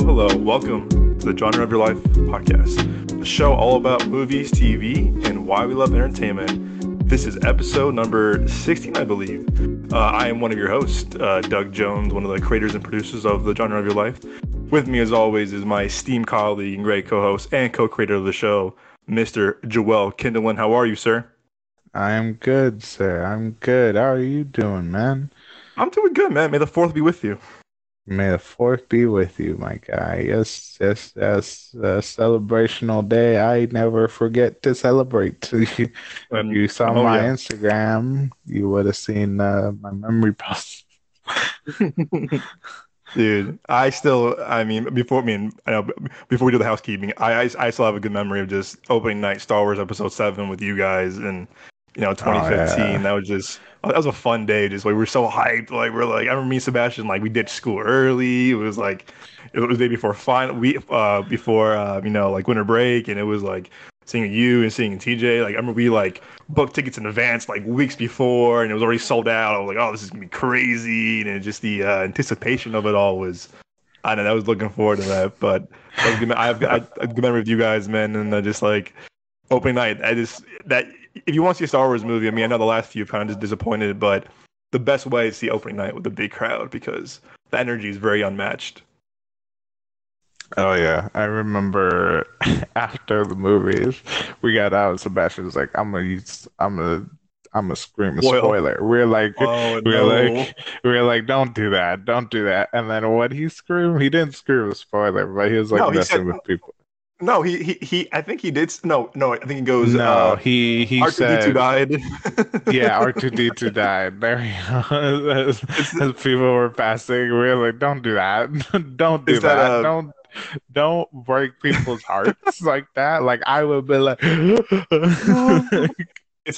Hello. Welcome to the Genre of Your Life podcast, a show all about movies, TV, and why we love entertainment. This is episode number 16, I believe. Uh, I am one of your hosts, uh, Doug Jones, one of the creators and producers of the Genre of Your Life. With me, as always, is my esteemed colleague and great co-host and co-creator of the show, Mr. Joel Kindelan. How are you, sir? I'm good, sir. I'm good. How are you doing, man? I'm doing good, man. May the fourth be with you. May the fourth be with you, my guy. Yes, yes, yes. A celebrational day. I never forget to celebrate. you, And- you saw oh, my yeah. Instagram, you would have seen uh, my memory post. Dude, I still, I mean, before me and I know before we do the housekeeping, I, I I still have a good memory of just opening night Star Wars Episode Seven with you guys, and you know, 2015. yeah. That was just that was a fun day. Just like we were so hyped. Like we're like, I remember me and Sebastian like we ditched school early. It was like it was the day before final we uh before uh you know like winter break, and it was like seeing you and seeing TJ. Like I remember we like booked tickets in advance like weeks before, and it was already sold out. I was like, oh, this is gonna be crazy, and just the uh, anticipation of it all was. I know. I was looking forward to that, but I have I a good memory of you guys, man, and uh, just like opening night. I just that if you want to see a Star Wars movie, I mean, I know the last few kind of disappointed, but the best way is see opening night with a big crowd because the energy is very unmatched. Oh yeah, I remember after the movies, we got out. Sebastian was like, "I'm gonna use, I'm gonna, I'm gonna scream a Spoil. spoiler." We're like, Oh we're like, we're like, "Don't do that, don't do that." And then what he screamed, he didn't scream a spoiler, but he was like No, messing said- with people. No, he he he. I think he did. No, no, I think he goes. no, uh, he he R2D2 died. "Yeah, R two D two died." There as, as people were passing, we were like, "Don't do that, don't do that, that, uh, don't." Don't break people's hearts like that. Like I would be like, It's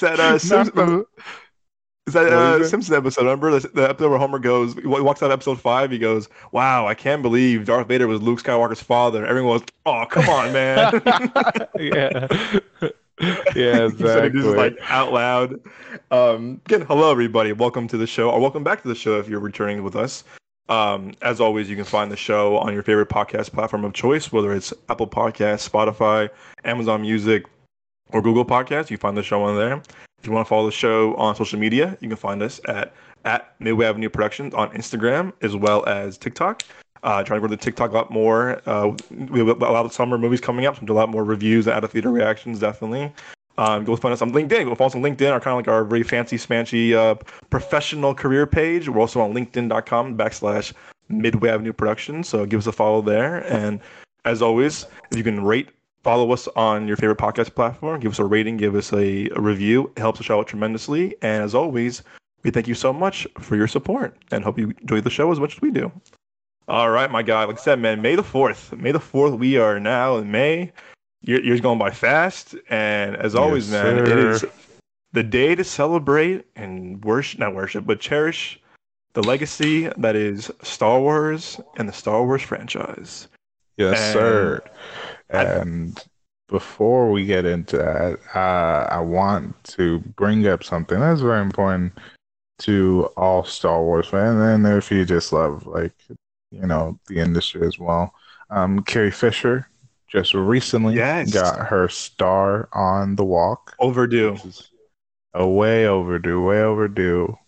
that uh, the- Is that uh, is? Simpsons episode? Remember the, the episode where Homer goes, he walks out of episode five. He goes, "Wow, I can't believe Darth Vader was Luke Skywalker's father." Everyone was, "Oh, come on, man!" yeah. Yeah, exactly. just like out loud. Um, again, hello everybody. Welcome to the show, or welcome back to the show if you're returning with us. Um, as always, you can find the show on your favorite podcast platform of choice, whether it's Apple Podcasts, Spotify, Amazon Music, or Google Podcasts. You find the show on there. If you want to follow the show on social media, you can find us at at Midway Avenue Productions on Instagram as well as TikTok. Uh, trying to grow the TikTok a lot more. Uh, we have a lot of summer movies coming up, so do a lot more reviews and out of theater reactions, definitely. Um, go find us on LinkedIn. Go follow us on LinkedIn, our kind of like our very fancy, smanchy uh, professional career page. We're also on LinkedIn.com backslash Midway Avenue Productions. So give us a follow there. And as always, if you can rate, follow us on your favorite podcast platform, give us a rating, give us a, a review. It helps us out tremendously. And as always, we thank you so much for your support and hope you enjoy the show as much as we do. All right, my guy. Like I said, man, May the 4th. May the 4th, we are now in May. Year, year's going by fast. And as always, Yes, man, it sir. is the day to celebrate and worship, not worship, but cherish the legacy that is Star Wars and the Star Wars franchise. Yes, And sir. I- And before we get into that, uh, I want to bring up something that's very important to all Star Wars fans, and if you just love, like, you know, the industry as well. Um, Carrie Fisher just recently Yes. got her star on the walk. Overdue. a way overdue, way overdue,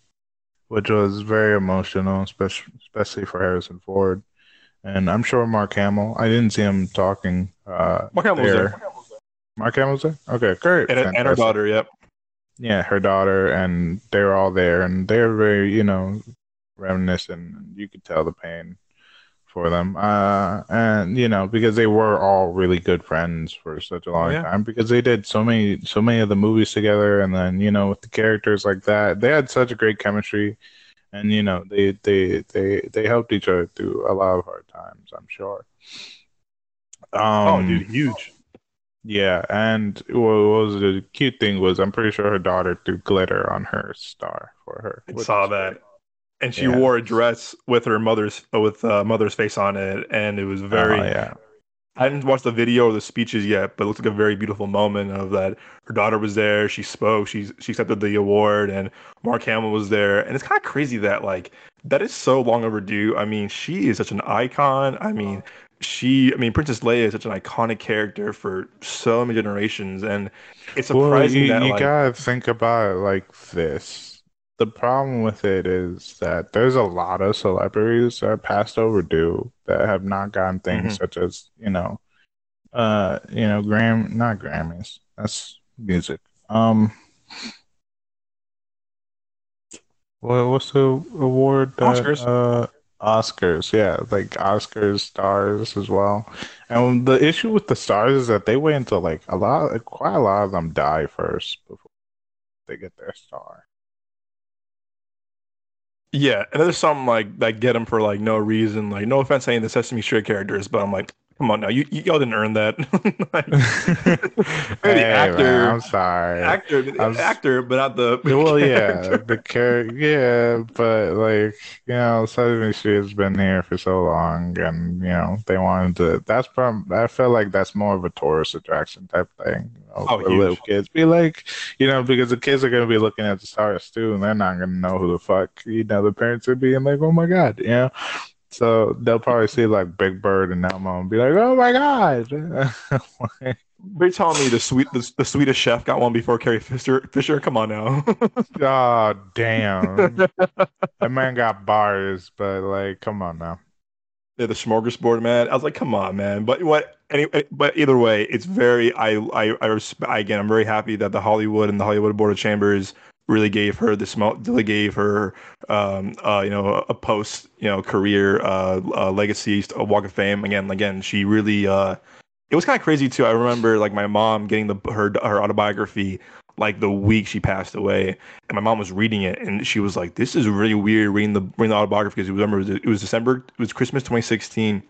which was very emotional, especially especially for Harrison Ford, and I'm sure Mark Hamill. I didn't see him talking. Uh, Mark Hamill was there. there. Mark Hamill was there. Okay, great. And, and her daughter, yep. Yeah, her daughter, and they were all there, and they were very, you know, reminiscent. and You could tell the pain for them, uh, and you know, because they were all really good friends for such a long Yeah. time, because they did so many, so many of the movies together, and then you know, with the characters like that, they had such a great chemistry, and you know, they they they they helped each other through a lot of hard times. I'm sure. Um, oh, dude, huge. yeah, and what was the cute thing was I'm pretty sure her daughter threw glitter on her star for her. I saw that. great. And she Yeah. wore a dress with her mother's with uh, mother's face on it, and it was very Oh, yeah. I didn't watch the video or the speeches yet, but it looks like a very beautiful moment of that. Her daughter was there. She spoke. She she accepted the award, and Mark Hamill was there. And it's kind of crazy that like that is so long overdue. I mean, she is such an icon. I mean, she. I mean, Princess Leia is such an iconic character for so many generations, and it's surprising well, you, that you like, gotta think about it like this. The problem with it is that there's a lot of celebrities that are past overdue that have not gotten things Mhm. such as, you know, uh, you know, Gram not Grammys. That's music. Um what what's the award that Oscars. uh Oscars, yeah, like Oscars stars as well. And the issue with the stars is that they wait until like a lot quite a lot of them die first before they get their star. Yeah, and there's some like that get him for like no reason. Like, no offense to any of the Sesame Street characters, but I'm like, come on now, you, you y'all didn't earn that. Like, Hey, actor, man, I'm sorry. actor, I was- actor, but not the. well, yeah, the character, yeah, but like you know, Sesame Street has been here for so long, and you know they wanted to. That's from. I feel like that's more of a tourist attraction type thing. Oh, little kids, be like, you know, because the kids are gonna be looking at the stars too, and they're not gonna know who the fuck. You know, the parents are being like, oh my god, you know. So they'll probably see like Big Bird and Elmo and be like, "Oh my god!" They're telling me the sweet, the, the Swedish chef got one before Carrie Fisher. Fisher, come on now. oh damn! that man got bars, but like, come on now. Yeah, the smorgasbord, man. I was like, come on, man. But what? Any, but either way, it's very. I, I, I resp- again, I'm very happy that the Hollywood and the Hollywood Board of Chambers really gave her the mo- Really gave her, um, uh, you know, a, a post, you know, career, uh, uh, legacy, a Walk of Fame. Again, again, she really. Uh, it was kind of crazy too. I remember like my mom getting the her her autobiography like the week she passed away, and my mom was reading it, and she was like, "This is really weird reading the reading the autobiography because remember it was, it was December, it was Christmas 2016."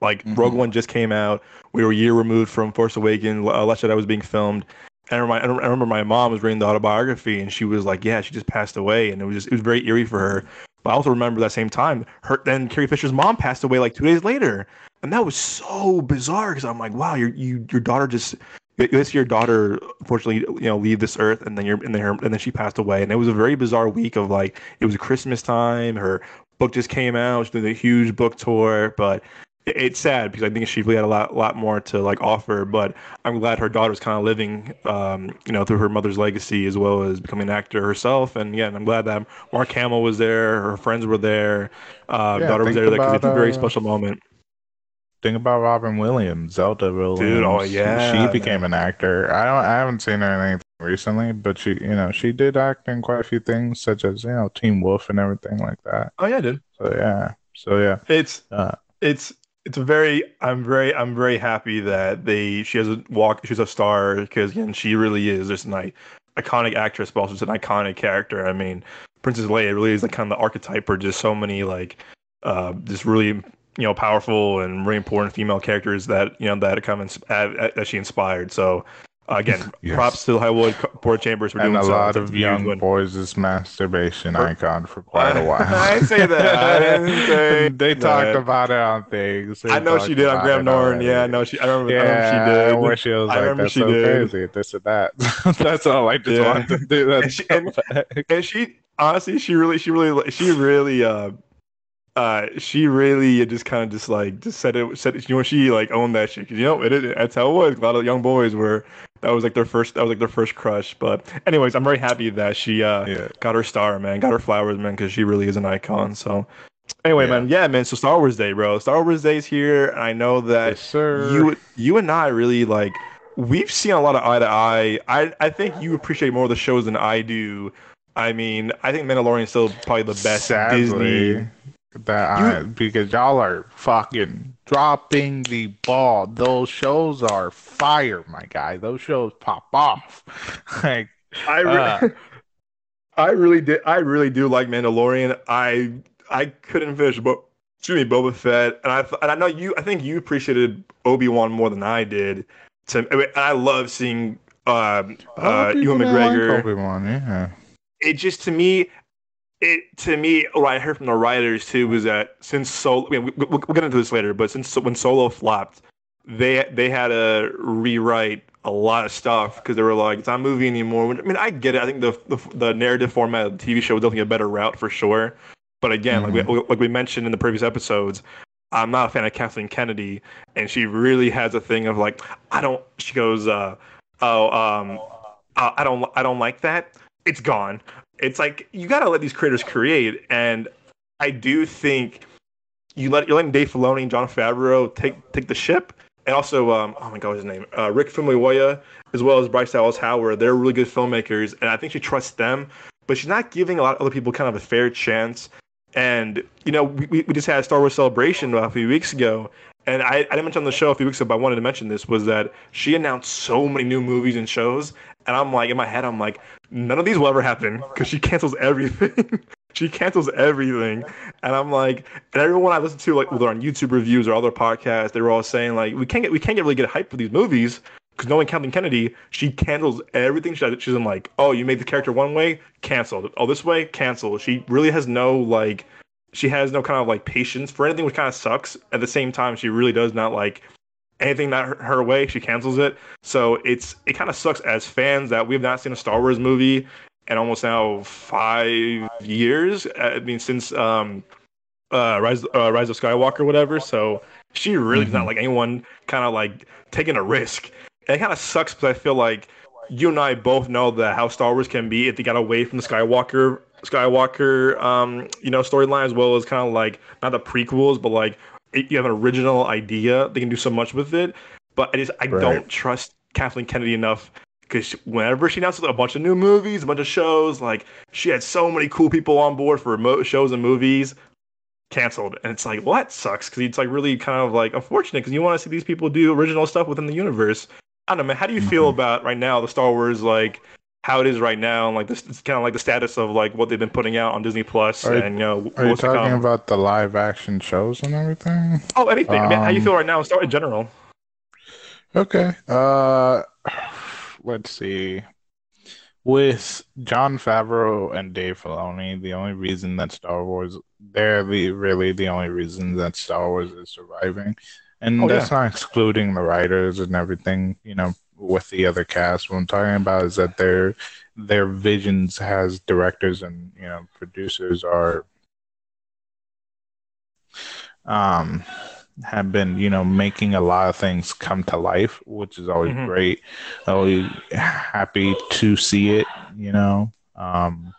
Like Mhm. Rogue One just came out. We were a year removed from Force Awakens. Uh, Last Jedi was being filmed. And I remember, I remember my mom was reading the autobiography, and she was like, "Yeah, she just passed away," and it was just, it was very eerie for her. But I also remember that same time, her then Carrie Fisher's mom passed away like two days later, and that was so bizarre because I'm like, "Wow, your you your daughter just." You see your daughter, unfortunately, you know, leave this earth, and then you're, and then her, and then she passed away, and it was a very bizarre week of like, it was Christmas time. Her book just came out. She did a huge book tour, but it- it's sad because I think she really had a lot, lot more to like offer. But I'm glad her daughter's kind of living, um, you know, through her mother's legacy as well as becoming an actor herself. And yeah, and I'm glad that Mark Hamill was there, her friends were there, uh, Yeah, daughter was there because it's a very uh, special moment. Think about Robin Williams, Zelda Williams. Dude, oh, yeah, she became an actor. I don't, I haven't seen her in anything recently, but she, you know, she did act in quite a few things, such as you know, Teen Wolf and everything like that. Oh yeah, dude. So yeah, so yeah, It's uh, it's it's a very I'm very I'm very happy that they she has a walk she's a star because again she really is just an i- iconic actress but also just an iconic character. I mean Princess Leia really is like kind of the archetype for just so many like uh just really you know powerful and really important female characters that you know that of ins- uh, that she inspired. So uh, again, Yes. props to the Hollywood Board Chambers for and doing a so. lot of young win. boys' masturbation Or- icon for quite a while. I say that. I say they talked about it on things. They I know she did on Graham Norton. Yeah, I know she. I remember. Yeah, I remember she did. where she was I like, remember "That's she so did. crazy, this and that." That's all I just Yeah. wanted to do. That's And she- and- and she honestly she really she really she really uh uh she really just kind of just like just said it said it, you know she like owned that shit because you know it, it that's how it was a lot of young boys were that was like their first that was like their first crush but anyways i'm very happy that she uh yeah. got her star man got her flowers man because she really is an icon so anyway Yeah. man yeah man so star wars day bro star wars day is here and i know that Yes, sir. you you and I really like we've seen a lot of eye to eye. I I think you appreciate more of the shows than I do. I mean, I think Mandalorian is still probably the best Sadly, Disney. That I, because y'all are fucking dropping the ball. Those shows are fire, my guy. Those shows pop off. like I re- Uh. I really did. I really do like Mandalorian. I I couldn't finish, but excuse me, Boba Fett, and I and I know you. I think you appreciated Obi Wan more than I did. To I, mean, I love seeing um, uh, Ewan McGregor. Obi-Wan, yeah. it just to me it to me what i heard from the writers too was that since solo I mean, we, we'll, we'll get into this later but since when solo flopped they they had to rewrite a lot of stuff because they were like, it's not a movie anymore. I mean, I get it. I think the the, the narrative format of the TV show was definitely a better route for sure. But again, mm-hmm. like we, like we mentioned in the previous episodes, I'm not a fan of Kathleen Kennedy, and she really has a thing of like, I don't. She goes, uh, oh, um, uh, I don't, I don't like that. It's gone. It's like you gotta let these creators create, and I do think you let you're letting Dave Filoni and Jon Favreau take take the ship, and also, um, oh my god, his name? Uh, Rick Famuyiwa, as well as Bryce Dallas Howard. They're really good filmmakers, and I think she trusts them. But she's not giving a lot of other people kind of a fair chance. And you know, we, we just had a Star Wars celebration a few weeks ago, and I, I didn't mention on the show a few weeks ago, but I wanted to mention this was that she announced so many new movies and shows, and I'm like, in my head, I'm like, none of these will ever happen because she cancels everything. she cancels everything, and I'm like, and everyone I listen to, like whether on YouTube reviews or other podcasts, they were all saying like, we can't get, we can't get really get hype for these movies because knowing Kathleen Kennedy, she cancels everything. She does. She's in like, oh, you made the character one way, canceled. Oh, this way, canceled. She really has no like, she has no kind of like patience for anything, which kind of sucks. At the same time, she really does not like anything not her, her way. She cancels it. So it's it kind of sucks as fans that we have not seen a Star Wars movie in almost now five years. I mean, since um, uh, Rise uh, Rise of Skywalker, whatever. So she really mm-hmm. does not mm-hmm. like anyone kind of like taking a risk it kind of sucks because I feel like you and I both know that how Star Wars can be if they got away from the Skywalker Skywalker um you know storyline as well as kind of like not the prequels but like you have an original idea they can do so much with it but I just I right. don't trust Kathleen Kennedy enough because whenever she announces a bunch of new movies a bunch of shows like she had so many cool people on board for mo- shows and movies canceled and it's like well that sucks because it's like really kind of like unfortunate because you want to see these people do original stuff within the universe I don't know, man. How do you feel mm-hmm. about right now the Star Wars like how it is right now, and like this it's kind of like the status of like what they've been putting out on Disney Plus, are and you know, are you talking about the live action shows and everything? Oh, anything. Um, I mean, how you feel right now? Start in general. Okay. Uh, let's see. With Jon Favreau and Dave Filoni, the only reason that Star Wars, they're the, really the only reason that Star Wars is surviving and oh, that's yeah. not excluding the writers and everything, you know, with the other cast. What I'm talking about is that their their visions as directors and you know producers are um have been you know making a lot of things come to life which is always mm-hmm. great always happy to see it you know um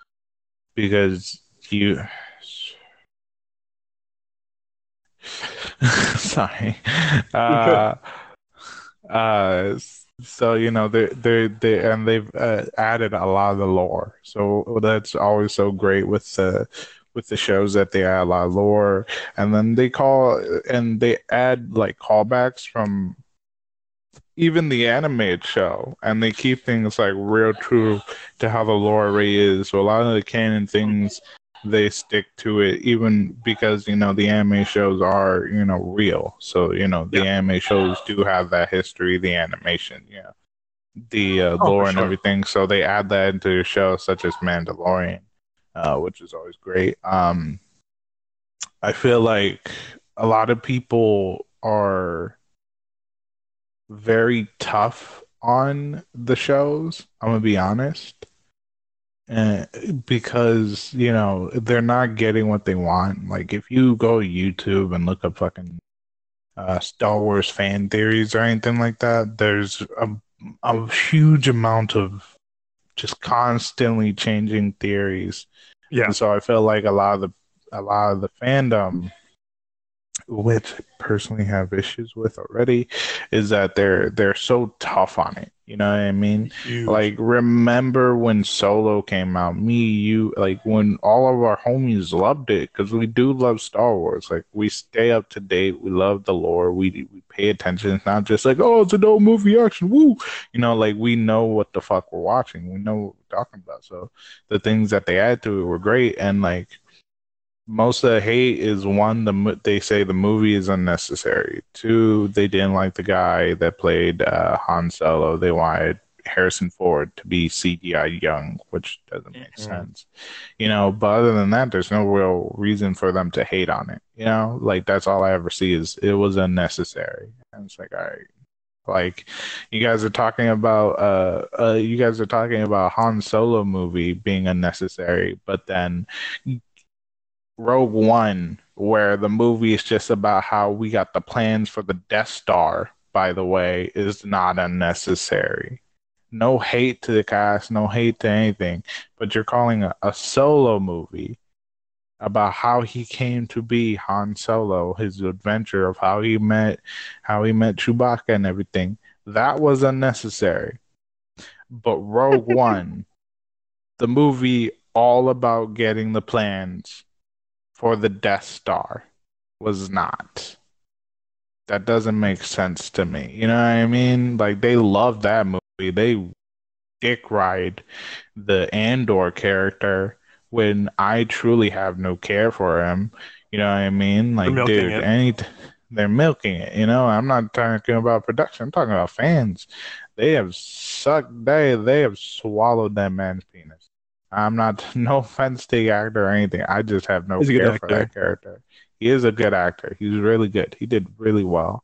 because you Sorry. Uh, uh, so you know they they they and they've uh, added a lot of the lore. So that's always so great with the with the shows that they add a lot of lore, and then they call and they add like callbacks from even the animated show, and they keep things like real true to how the lore is. So a lot of the canon things they stick to it even because you know the anime shows are you know real. So you know the yeah. anime shows do have that history the animation yeah. The uh, oh, lore and everything. So they add that into your show such as mandalorian uh, which is always great. Um i feel like a lot of people are very tough on the shows i'm gonna be honest and because you know they're not getting what they want. Like if you go YouTube and look up fucking uh, Star Wars fan theories or anything like that, there's a a huge amount of just constantly changing theories. Yeah. And so I feel like a lot of the a lot of the fandom which I personally have issues with already, is that they're they're so tough on it. You know what I mean? Huge. Like remember when Solo came out? Me, you, like when all of our homies loved it because we do love Star Wars. Like we stay up to date. We love the lore. We we pay attention. It's not just like oh, it's an old movie action. Woo! You know, like we know what the fuck we're watching. We know what we're talking about. So the things that they add to it were great. And like most of the hate is one the they say the movie is unnecessary. Two, they didn't like the guy that played uh, Han Solo. They wanted Harrison Ford to be CGI young, which doesn't make Mhm. sense. You know, but other than that, there's no real reason for them to hate on it. You know, like that's all I ever see is it was unnecessary. And it's like, all right. Like you guys are talking about uh, uh you guys are talking about Han Solo movie being unnecessary, but then Rogue One, where the movie is just about how we got the plans for the Death Star, by the way, is not unnecessary. No hate to the cast, no hate to anything, but you're calling a, a solo movie about how he came to be Han Solo, his adventure of how he met how he met Chewbacca and everything. That was unnecessary. But Rogue One, the movie all about getting the plans for the Death Star was not. That doesn't make sense to me. You know what I mean? Like they love that movie. They dick ride the Andor character when I truly have no care for him. You know what I mean? Like, dude, it. any they're milking it. You know, I'm not talking about production. I'm talking about fans. They have sucked. They they have swallowed that man's penis. I'm not. No offense to the actor or anything. I just have no He's care for that character. He is a good actor. He's really good. He did really well.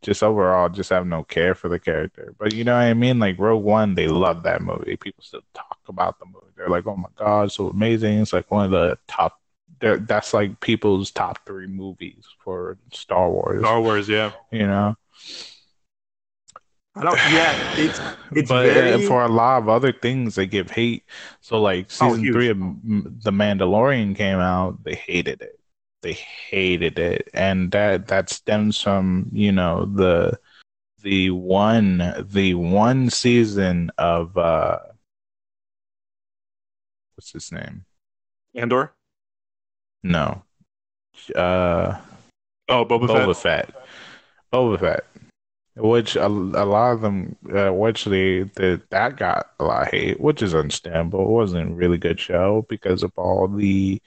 Just overall, just have no care for the character. But you know what I mean? Like Rogue One, they love that movie. People still talk about the movie. They're like, "Oh my god, so amazing!" It's like one of the top. That's like people's top three movies for Star Wars. Star Wars, yeah. You know, I don't. Yeah, it's it's but very. for a lot of other things, they give hate. So, like Oh, season huge. three of The Mandalorian came out, they hated it. They hated it, and that that stems from you know the the one the one season of uh what's his name? Andor. No, uh, Oh, Boba, Boba Fett. Fett. Boba Fett. Which a, a lot of them, uh, which they, the, that got a lot of hate, which is understandable. It wasn't a really good show because of all the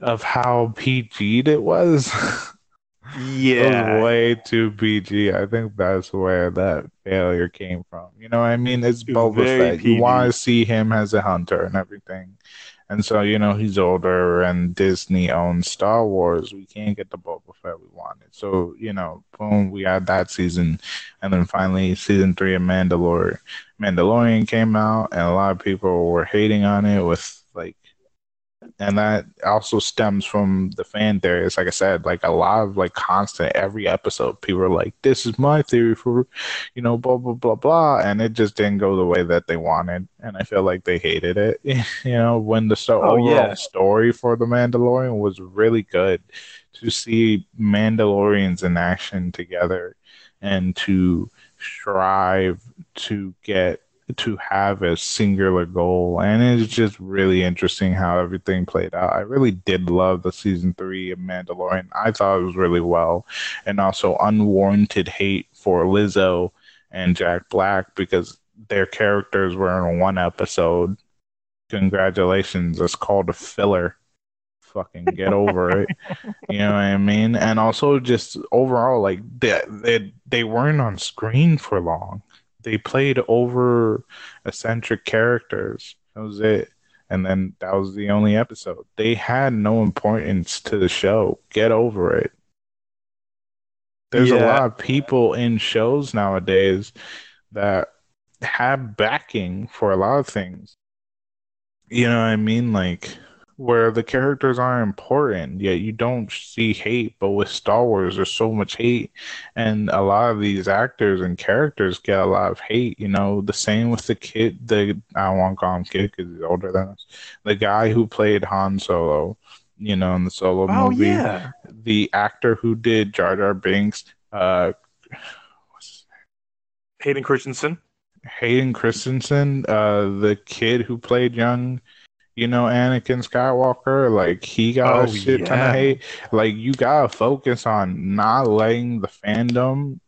of how PG'd it was. It Yeah. was way too PG. I think that's where that failure came from. You know what I mean? It's It Boba very Fett. You want to see him as a hunter and everything. And so, you know, he's older and Disney owns Star Wars. We can't get the Boba Fett we wanted. So, you know, boom, we had that season. And then finally, season three of Mandalorian. Mandalorian came out, and a lot of people were hating on it with like and that also stems from the fan theories. Like I said, like a lot of like constant every episode, people are like, "This is my theory for, you know, blah blah blah blah," and it just didn't go the way that they wanted, and I feel like they hated it. you know, when the sto- Oh, overall yeah. story for the Mandalorian was really good, to see Mandalorians in action together, and to strive to get to have a singular goal and it's just really interesting how everything played out. I really did love the season three of mandalorian. I thought it was really well and also unwarranted hate for lizzo and jack black because their characters were in one episode. Congratulations it's called a filler. Fucking get over it. You know what i mean? And also just overall like they, they they weren't on screen for long they played over eccentric characters. That was it. And then that was the only episode. They had no importance to the show. Get over it. There's a lot of people in shows nowadays that have backing for a lot of things. You know what I mean? Like where the characters are important, yet you don't see hate. But with Star Wars, there's so much hate, and a lot of these actors and characters get a lot of hate. You know, the same with the kid. The I won't call him kid because he's older than us. The guy who played Han Solo, you know, in the Solo Oh movie. yeah. The actor who did Jar Jar Binks, uh, what's Hayden Christensen. Hayden Christensen, uh, the kid who played young, you know, Anakin Skywalker, like he got Oh, a shit ton of hate. Like you gotta focus on not letting the fandom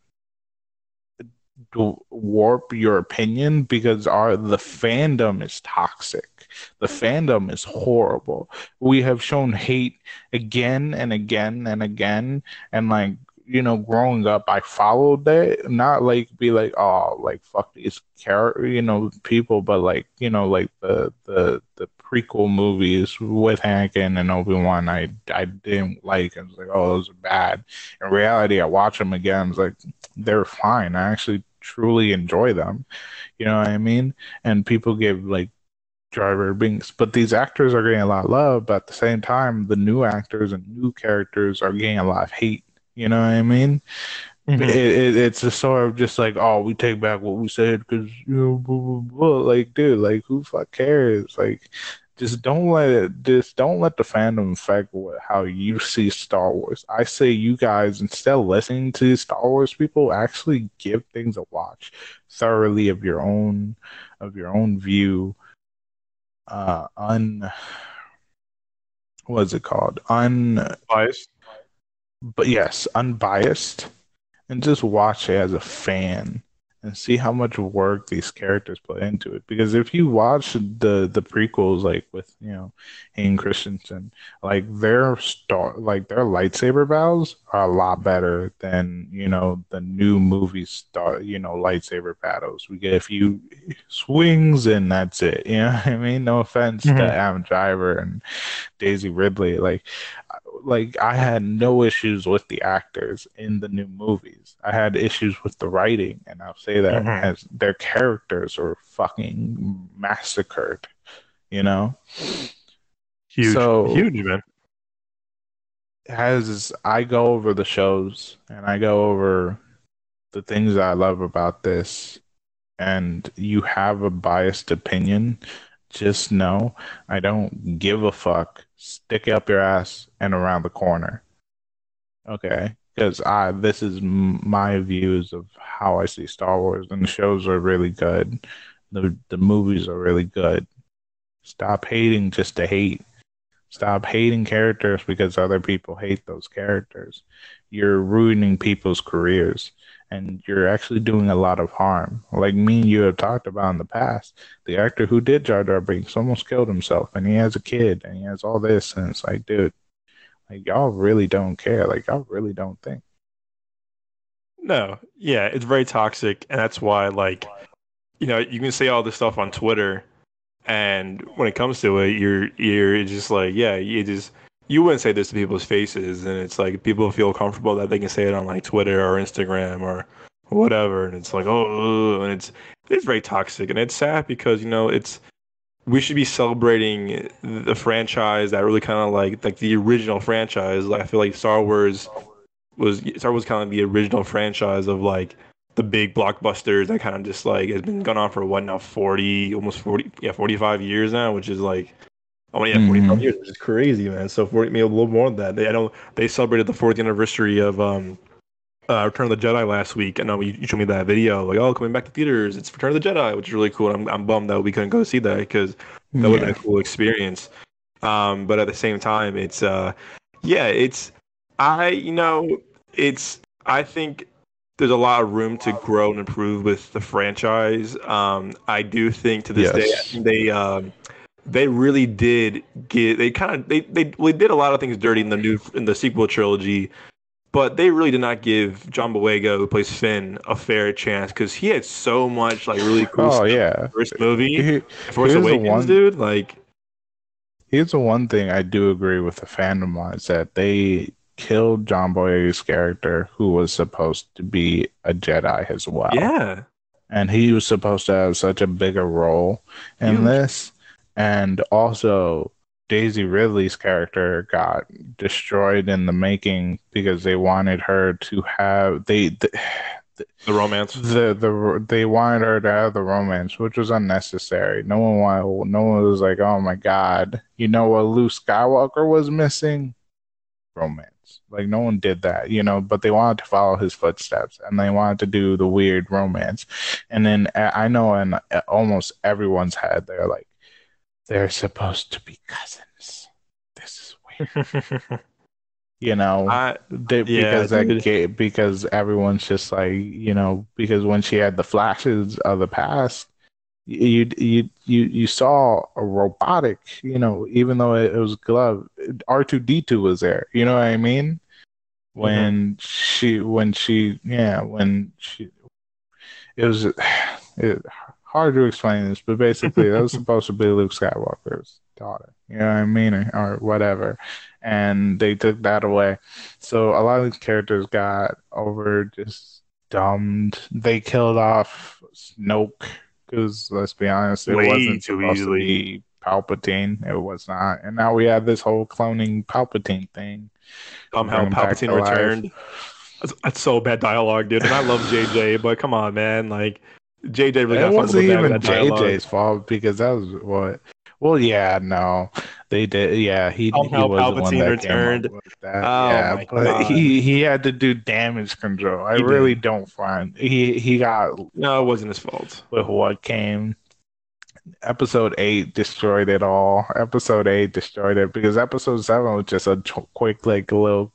warp your opinion because our the fandom is toxic. The fandom is horrible. We have shown hate again and again and again, and like you know, growing up, I followed that. Not like be like, oh, like fuck these character, you know, people, but like, you know, like the the the prequel movies with Anakin and Obi Wan, I I didn't like. I was like, oh, those are bad. In reality, I watch them again. I was like, they're fine. I actually truly enjoy them. You know what I mean? And people give like Driver Binks, but these actors are getting a lot of love. But at the same time, the new actors and new characters are getting a lot of hate. You know what I mean? Mm-hmm. It, it, it's a sort of just like, oh, we take back what we said because you know, blah, blah, blah. like, dude, like, who fuck cares? Like, just don't let it. Just don't let the fandom affect what, how you see Star Wars. I say, you guys, instead of listening to Star Wars people, actually give things a watch thoroughly of your own, of your own view uh un what's it called unbiased but yes unbiased and just watch it as a fan and see how much work these characters put into it. Because if you watch the the prequels, like with you know Hayden Christensen, like their star, like their lightsaber battles are a lot better than you know the new movie star, you know lightsaber battles. We get a few swings and that's it. You know, I mean, no offense mm-hmm. to Adam Driver and Daisy Ridley, like like I had no issues with the actors in the new movies. I had issues with the writing, and I'll say that mm-hmm. as their characters were fucking massacred. You know, huge, so, huge man. As I go over the shows and I go over the things I love about this, and you have a biased opinion, just know I don't give a fuck. Stick up your ass and around the corner. Okay, because I this is my views of how I see Star Wars, and the shows are really good. the The movies are really good. Stop hating just to hate. Stop hating characters because other people hate those characters. You're ruining people's careers and you're actually doing a lot of harm. Like me and you have talked about in the past, the actor who did Jar Jar Binks almost killed himself, and he has a kid, and he has all this, and it's like, dude, like y'all really don't care. Like y'all really don't think. No, yeah, it's very toxic, and that's why, like, you know, you can say all this stuff on Twitter, and when it comes to it, you're you're just like, yeah, you just you wouldn't say this to people's faces, and it's like people feel comfortable that they can say it on like Twitter or Instagram or whatever, and it's like oh, and it's it's very toxic, and it's sad because you know it's we should be celebrating the franchise that really kind of like like the original franchise. Like I feel like Star Wars was Star Wars kind of the original franchise of like the big blockbusters that kind of just like has been going on for what now 40 almost 40 yeah 45 years now which is like Oh yeah, forty five mm-hmm. years, which is crazy, man. So forty, maybe a little more than that. They, I know they celebrated the 40th anniversary of um, uh, Return of the Jedi last week. I know you, you showed me that video, like, oh, coming back to theaters, it's Return of the Jedi, which is really cool. I'm, I'm bummed that we couldn't go see that because that yeah. would have been a cool experience. Um, but at the same time, it's uh, yeah, it's I, you know, it's I think there's a lot of room to grow and improve with the franchise. Um, I do think to this yes. day they um, they really did get they kind of they they they did a lot of things dirty in the new in the sequel trilogy, but they really did not give John Boyega, who plays Finn, a fair chance because he had so much like really cool. Oh yeah, first movie, he, Force Awakens, one, dude. Like, here's the one thing I do agree with the fandom on is that they killed John Boyega's character, who was supposed to be a Jedi as well. Yeah, and he was supposed to have such a bigger role in Huge. this and also Daisy Ridley's character got destroyed in the making because they wanted her to have they the, the romance. The the they wanted her to have the romance, which was unnecessary. No one wanted, no one was like, "Oh my god, you know what Luke Skywalker was missing? Romance." Like no one did that, you know, but they wanted to follow his footsteps and they wanted to do the weird romance. And then I know in uh, almost everyone's head, they're like, they're supposed to be cousins. This is weird. you know, I, they, yeah, because that because everyone's just like you know because when she had the flashes of the past, you you you you saw a robotic. You know, even though it, it was glove, R two D two was there. You know what I mean? Mm-hmm. when she when she yeah when she it was it, hard to explain this, but basically that was supposed to be Luke Skywalker's daughter. You know what I mean, or, or whatever, and they took that away. So a lot of these characters got over just dumbed. They killed off Snoke because let's be honest, it Way wasn't too supposed easily. to be Palpatine. It was not, and now we have this whole cloning Palpatine thing. Somehow Palpatine returned. That's, that's so bad dialogue, dude. And I love JJ, but come on, man. Like JJ really got it fumbled wasn't the bag with even that dialogue. JJ's fault because that was what. Well, yeah, no, they did. Yeah, he, oh, he Somehow was the one that returned. came up with that. Oh yeah, but God. he he had to do damage control. I He did. really don't find he he got No, it wasn't his fault. with what came. Episode eight destroyed it all. Episode eight destroyed it because episode seven was just a ch- quick, like, little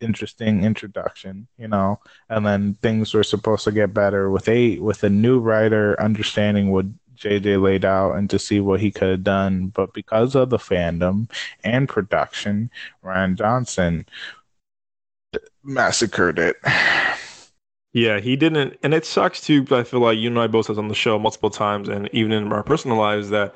interesting introduction, you know. And then things were supposed to get better with eight, with a new writer understanding what JJ laid out and to see what he could have done. But because of the fandom and production, Rian Johnson massacred it. Yeah, he didn't, and it sucks too. But I feel like you and I both said on the show multiple times, and even in our personal lives, that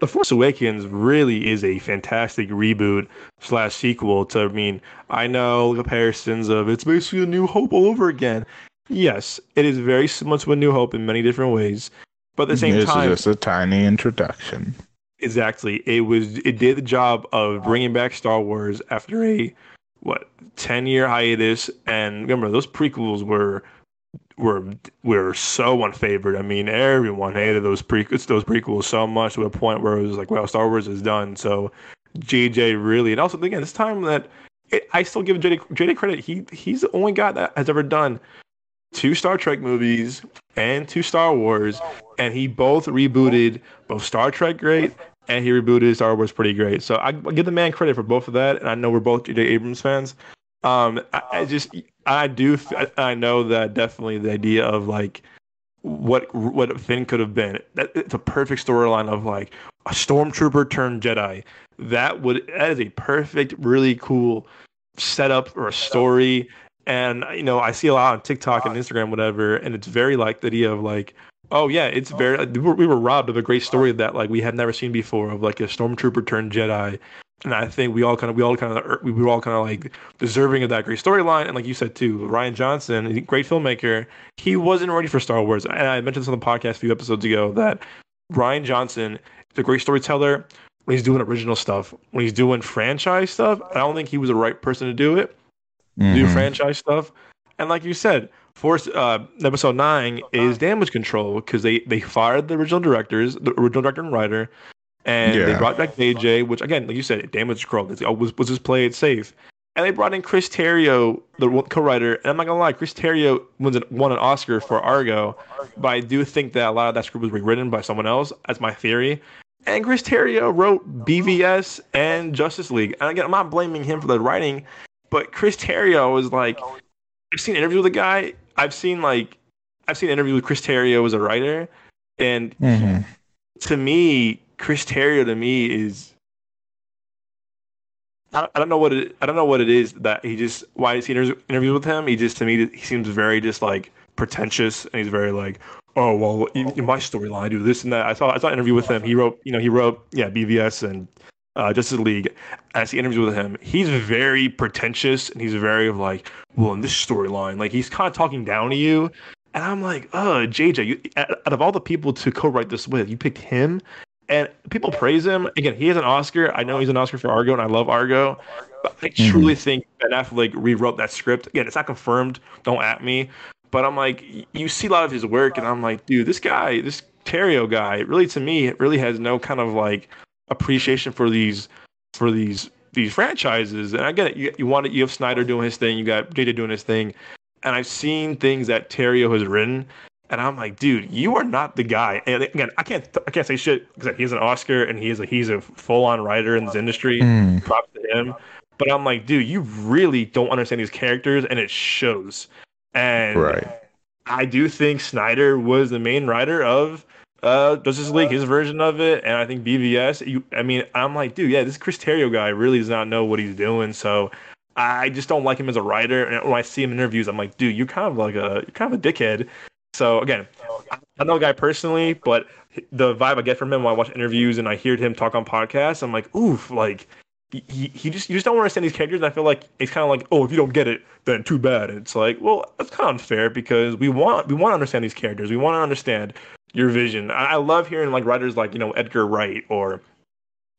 The Force Awakens really is a fantastic reboot slash sequel. To I mean, I know comparisons of it's basically a New Hope all over again. Yes, it is very similar to a New Hope in many different ways, but at the same this time, is just a tiny introduction. Exactly. It was it did the job of bringing back Star Wars after a what 10 year hiatus and remember those prequels were were were so unfavored. I mean, everyone hated those prequels those prequels so much to a point where it was like, well, Star Wars is done. So JJ really and also again, this time that it, I still give JJ, JJ credit. He he's the only guy that has ever done two Star Trek movies and two Star Wars, and he both rebooted both Star Trek great and he rebooted Star Wars pretty great. So I, I give the man credit for both of that, and I know we're both J.J. Abrams fans. Um, I, I just I do I know that definitely the idea of like what what Finn could have been. That, it's a perfect storyline of like a stormtrooper turned Jedi. That would that is a perfect, really cool setup or a story. And you know, I see a lot on TikTok and Instagram, whatever, and it's very like the idea of like, oh yeah, it's very. We were, we were robbed of a great story that like we had never seen before of like a stormtrooper turned Jedi. And I think we all kind of, we all kind of, we were all kind of like deserving of that great storyline. And like you said too, Rian Johnson, great filmmaker, he wasn't ready for Star Wars. And I mentioned this on the podcast a few episodes ago that Rian Johnson is a great storyteller when he's doing original stuff. When he's doing franchise stuff, I don't think he was the right person to do it do Mhm. franchise stuff. And like you said, Force uh, episode nine is damage control because they they fired the original directors, the original director and writer, and they brought back JJ, which again, like you said, damage control. It's, oh, was was just play it safe. And they brought in Chris Terrio, the co-writer. And I'm not gonna lie, Chris Terrio won an, won an Oscar for Argo, but I do think that a lot of that script was rewritten by someone else. That's my theory. And Chris Terrio wrote BVS and Justice League. And again, I'm not blaming him for the writing, but Chris Terrio was like, I've seen interviews with the guy. I've seen like, I've seen interviews with Chris Terrio as a writer, and Mhm. to me, Chris Terrio to me is. I don't know what it. I don't know what it is that he just. Why I see inter- interviews with him? He just to me he seems very just like pretentious, and he's very like, oh well, in, in my storyline, I do this and that. I saw I saw an interview with him. He wrote, you know, he wrote yeah BVS and uh, Justice League. as he interviews with him. He's very pretentious, and he's very of like, well, in this storyline, like he's kind of talking down to you. And I'm like, oh, JJ, you, out of all the people to co-write this with, you picked him. And people praise him. Again, he has an Oscar. I know he's an Oscar for Argo, and I love Argo. But I mm-hmm. truly think Ben Affleck rewrote that script. Again, it's not confirmed. Don't at me. But I'm like, you see a lot of his work, and I'm like, dude, this guy, this Terrio guy, really to me, really has no kind of like appreciation for these, for these these franchises. And I get it. You, you want it. You have Snyder doing his thing. You got Jada doing his thing. And I've seen things that Terrio has written, and I'm like, dude, you are not the guy. And again, I can't I can't say shit because he's an Oscar and he's a he's a full on writer in this industry. Mm. Props to him. But I'm like, dude, you really don't understand these characters, and it shows. And Right. I do think Snyder was the main writer of uh Justice League, his version of it, and I think BVS. You, I mean, I'm like, dude, yeah, this Chris Terrio guy really does not know what he's doing. So I just don't like him as a writer. And when I see him in interviews, I'm like, dude, you're kind of like a you're kind of a dickhead. So again, I know the guy personally, but the vibe I get from him when I watch interviews and I hear him talk on podcasts, I'm like, oof, like he, he just you just don't understand these characters. I feel like it's kind of like, oh, if you don't get it, then too bad. And it's like, well, that's kind of unfair because we want we want to understand these characters. We want to understand your vision. I, I love hearing like writers like you know Edgar Wright or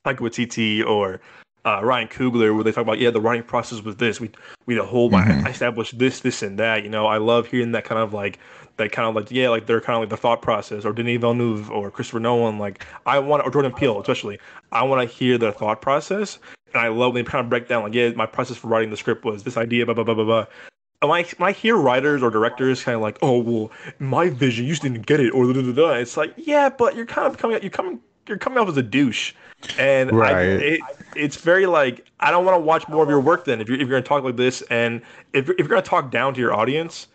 Taika Waititi or uh, Ryan Coogler, where they talk about yeah, the writing process was this. We we the whole mm-hmm. I established this, this, and that. You know, I love hearing that kind of like that kind of like yeah, like they're kind of like the thought process, or Denis Villeneuve, or Christopher Nolan. Like I want, or Jordan Peele, especially. I want to hear their thought process, and I love when they kind of break down like yeah, my process for writing the script was this idea, blah blah blah blah blah. When I, when I hear writers or directors kind of like, oh well, my vision, you just didn't get it, or da, da, da, it's like, yeah, but you're kind of coming, you're coming, you're coming off as a douche and right. I, it, it's very like I don't want to watch more of your work. Then if you're if you're gonna talk like this, and if if you're gonna talk down to your audience,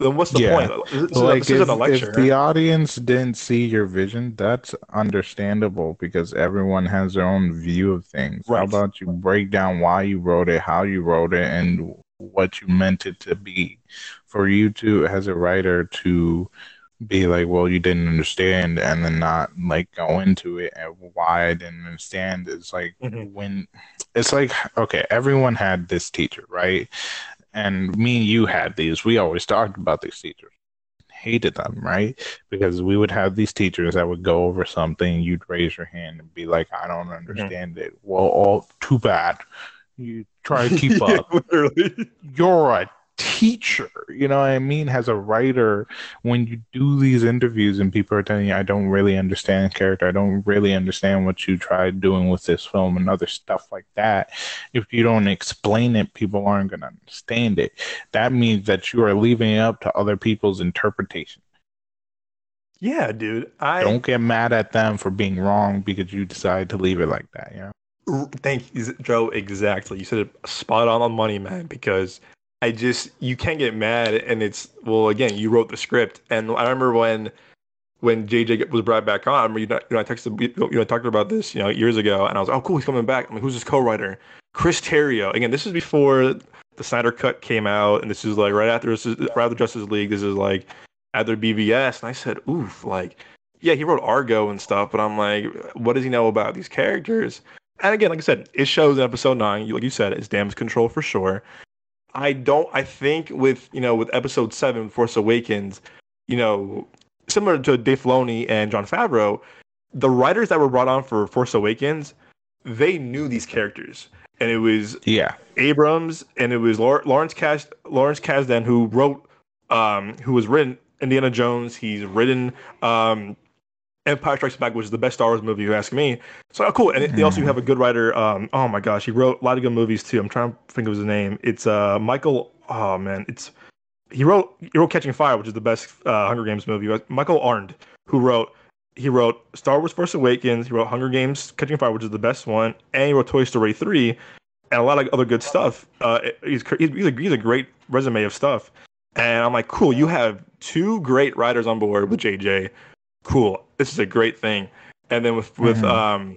then what's the yeah. point? This, like this if, if the audience didn't see your vision, that's understandable because everyone has their own view of things. Right. How about you break down why you wrote it, how you wrote it, and what you meant it to be? For you to, as a writer, to be like, well, you didn't understand, and then not like go into it and why I didn't understand is like mm-hmm. when it's like, okay, everyone had this teacher, right? And me and you had these. We always talked about these teachers, hated them, right? Because we would have these teachers that would go over something, you'd raise your hand and be like, I don't mm-hmm. understand mm-hmm. it. Well, all too bad. You try to keep up. Literally. You're a teacher, you know what I mean, as a writer, when you do these interviews and people are telling you, I don't really understand character, I don't really understand what you tried doing with this film and other stuff like that. If you don't explain it, people aren't going to understand it. That means that you are leaving it up to other people's interpretation. Yeah, dude. I don't get mad at them for being wrong because you decide to leave it like that, you know? Thank you, Joe. Exactly. You said it spot on on money, man, because I just you can't get mad, and it's well again you wrote the script, and I remember when when JJ was brought back on, I remember you know, you know I texted you know I talked about this you know years ago, and I was oh cool he's coming back. I'm like who's his co-writer? Chris Terrio. Again, this is before the Snyder Cut came out, and this is like right after this is right after Justice League. This is like after BVS, and I said, oof, like yeah he wrote Argo and stuff, but I'm like, what does he know about these characters? And again, like I said, it shows in episode nine, like you said, it's damage control for sure. I don't. I think with you know with Episode Seven, Force Awakens, you know, similar to Dave Filoni and Jon Favreau, the writers that were brought on for Force Awakens, they knew these characters, and it was yeah Abrams, and it was Lawrence Cast Lawrence Kasdan who wrote, um, who was written Indiana Jones. He's written um, Empire Strikes Back, which is the best Star Wars movie, you ask me. So oh, cool, and mm-hmm. they also have a good writer. Um, oh my gosh, he wrote a lot of good movies too. I'm trying to think of his name. It's uh, Michael. Oh man, it's he wrote he wrote Catching Fire, which is the best uh, Hunger Games movie. Michael Arndt, who wrote he wrote Star Wars: Force Awakens. He wrote Hunger Games: Catching Fire, which is the best one, and he wrote Toy Story 3, and a lot of other good stuff. Uh, he's he's a, he's a great resume of stuff. And I'm like, cool, you have two great writers on board with JJ cool, this is a great thing. And then with with mm-hmm. um,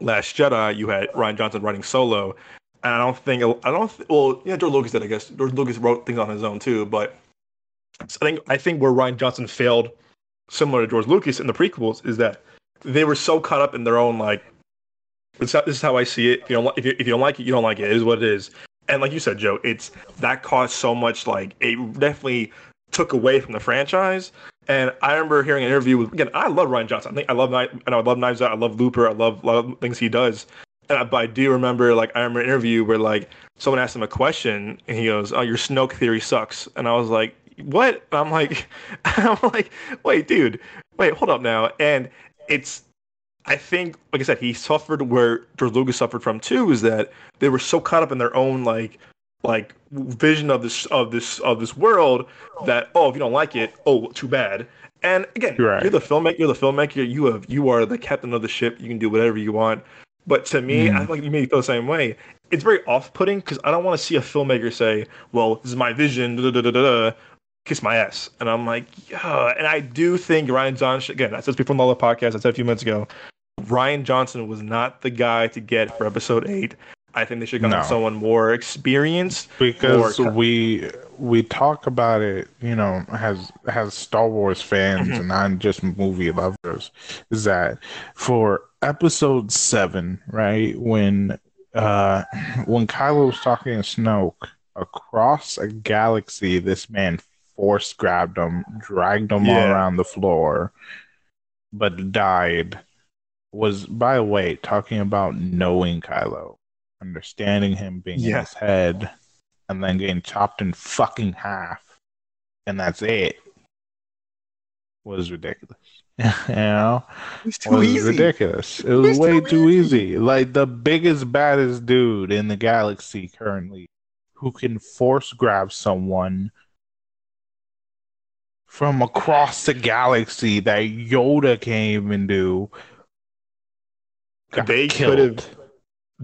Last Jedi, you had Rian Johnson writing solo, and I don't think I don't th- well yeah George Lucas did I guess George Lucas wrote things on his own too, but I think I think where Rian Johnson failed, similar to George Lucas in the prequels, is that they were so caught up in their own like. This is how I see it. If you don't if you, if you don't like it, you don't like it. It is what it is. And like you said, Joe, it's that caused so much like it definitely took away from the franchise. And I remember hearing an interview with again. I love Rian Johnson. I think I love and I love Knives Out. I love Looper. I love things he does. And I, but I do remember like I remember an interview where like someone asked him a question and he goes, "Oh, your Snoke theory sucks." And I was like, "What?" And I'm like, I'm like, wait, dude, wait, hold up now. And it's I think, like I said, he suffered where George Lucas suffered from too, is that they were so caught up in their own like like vision of this of this of this world that oh if you don't like it oh too bad. And again right. you're the filmmaker you're the filmmaker you have you are the captain of the ship you can do whatever you want. But to me mm. i think you may feel the same way. It's very off-putting because i don't want to see a filmmaker say well this is my vision da, da, da, da, da, kiss my ass. And i'm like yeah. And i do think rian johnson again i said before on the podcast i said a few minutes ago rian johnson was not the guy to get for episode 8 I think they should go No. with someone more experienced. because Or- we we talk about it, you know, as as Star Wars fans Mhm. and not just movie lovers, is that for episode seven, right when uh when Kylo was talking to Snoke across a galaxy, this man force grabbed him, dragged him all around the floor, but died. Was by the way talking about knowing Kylo, understanding him being in his head, and then getting chopped in fucking half, and that's it. Was ridiculous. you know, It's too was easy. ridiculous. It was It's way too too easy. easy. Like the biggest, baddest dude in the galaxy currently, who can force grab someone from across the galaxy that Yoda can't even do. They killed. could have.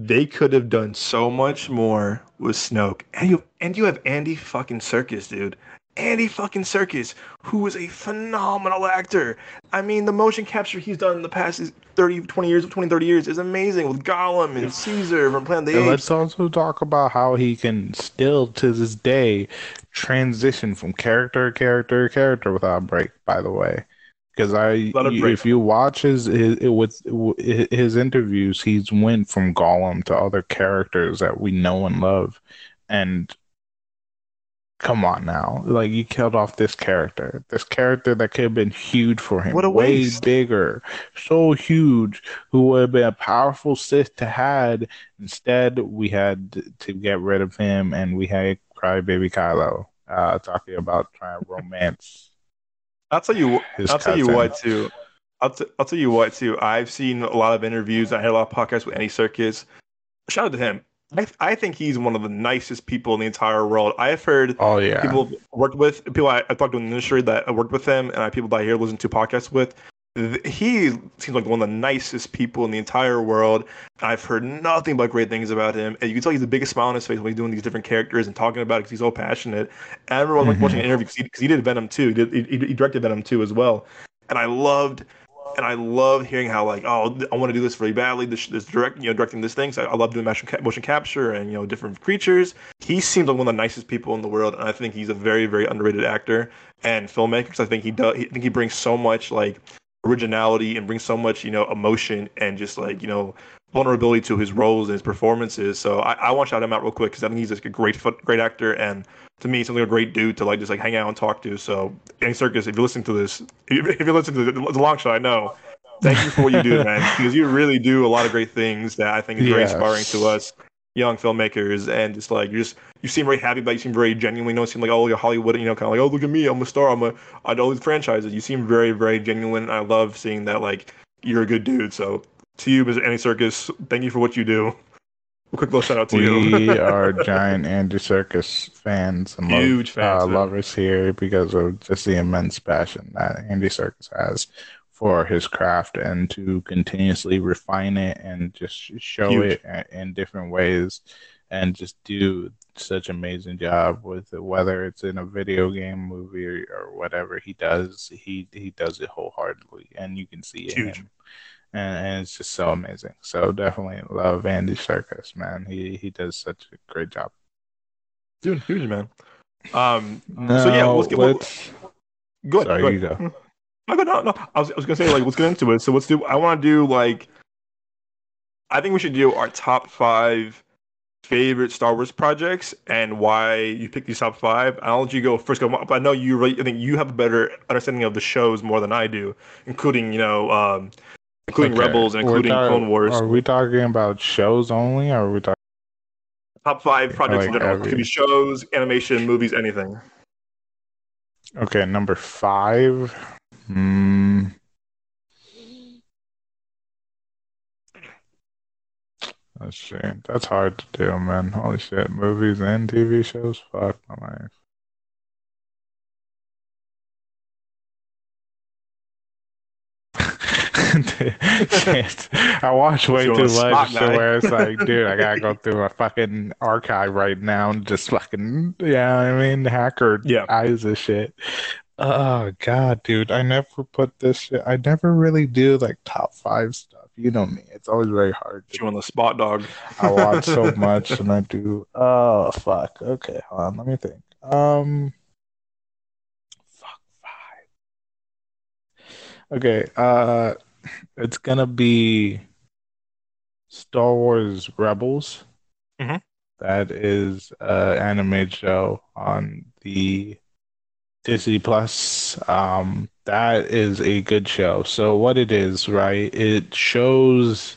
They could have done so much more with Snoke, and you and you have Andy fucking Serkis, dude. Andy fucking Serkis, who is a phenomenal actor. I mean, the motion capture he's done in the past 30, 20 years, 20, 30 years is amazing with Gollum and Caesar from Planet of the Apes. let's also talk about how he can still to this day transition from character to character to character without a break. By the way, because I, Without a you- break. if you watch his, his with his interviews, he's went from Gollum to other characters that we know and love, and come on now, like you killed off this character, this character that could have been huge for him, What a way waste. bigger, so huge, who would have been a powerful Sith to had. Instead, we had to get rid of him, and we had Crybaby Kylo uh, talking about trying romance I'll tell you. I'll tell you what too. I'll, t- I'll tell you what too. I've seen a lot of interviews. I had a lot of podcasts with Andy Serkis. Shout out to him. I, I think he's one of the nicest people in the entire world. I have heard Oh yeah, people worked with, people I, I talked to in the industry that I worked with him, and I people that I hear listen to podcasts with. He seems like one of the nicest people in the entire world. I've heard nothing but great things about him, and you can tell he's the biggest smile on his face when he's doing these different characters and talking about it because he's so passionate. And I remember Mhm. watching an interview because he, he did Venom too. He, did, he, he directed Venom too as well, and I loved. And I love hearing how like oh I want to do this really badly. This, this direct you know directing this thing. So I love doing motion, ca- motion capture and you know different creatures he seems like one of the nicest people in the world, and I think he's a very, very underrated actor and filmmaker. Because I think he does. I think he brings so much like originality and brings so much you know emotion and just like you know vulnerability to his roles and his performances. So I, I want to shout him out real quick because I think he's like a great, great actor and to me, he's like a great dude to like just like hang out and talk to. So, Andy Serkis, if you're listening to this, if if you're listening to the, long shot, I know. Thank you for what you do, man, because you really do a lot of great things that I think is very inspiring to us young filmmakers. And just like you just you seem very happy, but you seem very genuine. You don't seem like oh, you're Hollywood, you know, kind of like oh, look at me, I'm a star, I'm a I know these franchises. You seem very, very genuine. I love seeing that like you're a good dude. So to you, Mr. Andy Serkis, thank you for what you do. A quick little shout out to you. we are giant Andy Serkis fans and love, Huge fans, uh, lovers here because of just the immense passion that Andy Serkis has for his craft and to continuously refine it and just show Huge. it in different ways and just do such amazing job with it, whether it's in a video game movie or, or whatever he does he he does it wholeheartedly and you can see Huge. him and, and it's just so amazing. So definitely love Andy Serkis, man. He he does such a great job. Dude, huge man. Um, so yeah, let's get. We'll, let's- go ahead. Sorry, go you go. Go, no, no. I was, I was gonna say like let's get into it. So let's do. I want to do like. I think we should do our top five favorite Star Wars projects and why you picked these top five. I'll let you go first. I know you really. I think you have a better understanding of the shows more than I do, including you know, um, including Okay, Rebels and including talk- Clone Wars. Are we talking about shows only, or are we talking? top five projects in general. every- It could be shows, animation, movies, anything. Okay, number five. Hmm. Let's see. That's hard to do, man. Holy shit. Movies and TV shows? Fuck my life. Shit. I watch way too on the spot, much to where it's like, dude, I gotta go through my fucking archive right now and just fucking, yeah, I mean, hacker Yeah. eyes of shit. Oh god, dude, I never put this shit. I never really do like top five stuff. You know me; it's always very hard. You on the spot, dog. I watch so much, and I do. Oh fuck. Okay, hold on. Let me think. Um, fuck five. Okay. Uh, it's gonna be Star Wars Rebels. Mhm. That is uh anime show on the Disney Plus. Um, that is a good show. So what it is, right? It shows.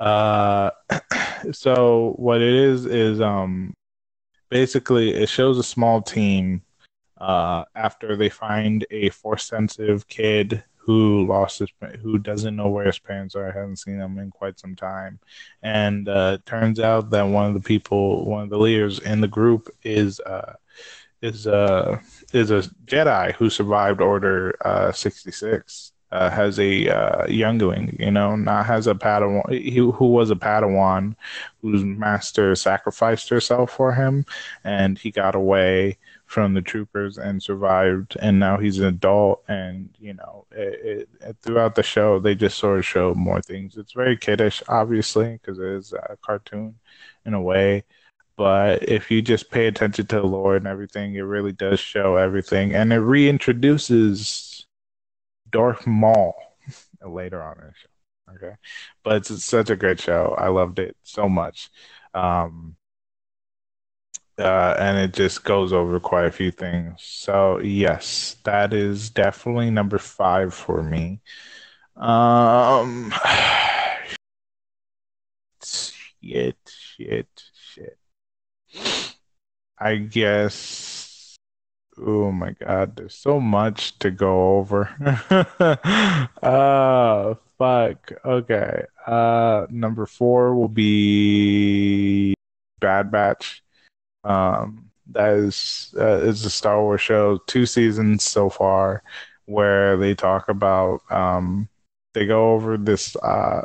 Uh, so what it is is um, basically it shows a small team. Uh, after they find a force sensitive kid who lost his who doesn't know where his parents are hasn't seen them in quite some time and uh turns out that one of the people one of the leaders in the group is uh is uh is a jedi who survived order uh 66 uh, has a uh, youngling, you know, not has a Padawan, he, who was a Padawan, whose master sacrificed herself for him, and he got away from the troopers and survived and now he's an adult and you know it, it, throughout the show they just sort of show more things. It's very kiddish obviously because it is a cartoon in a way but if you just pay attention to the lore and everything it really does show everything and it reintroduces darth maul later on in the show okay but it's, it's such a great show i loved it so much um uh, and it just goes over quite a few things. So yes, that is definitely number five for me. Um, shit, shit. I guess. Oh my god, there's so much to go over. uh fuck. Okay. Uh, number four will be Bad Batch. Um, that is uh, is a Star Wars show, two seasons so far, where they talk about um, they go over this uh,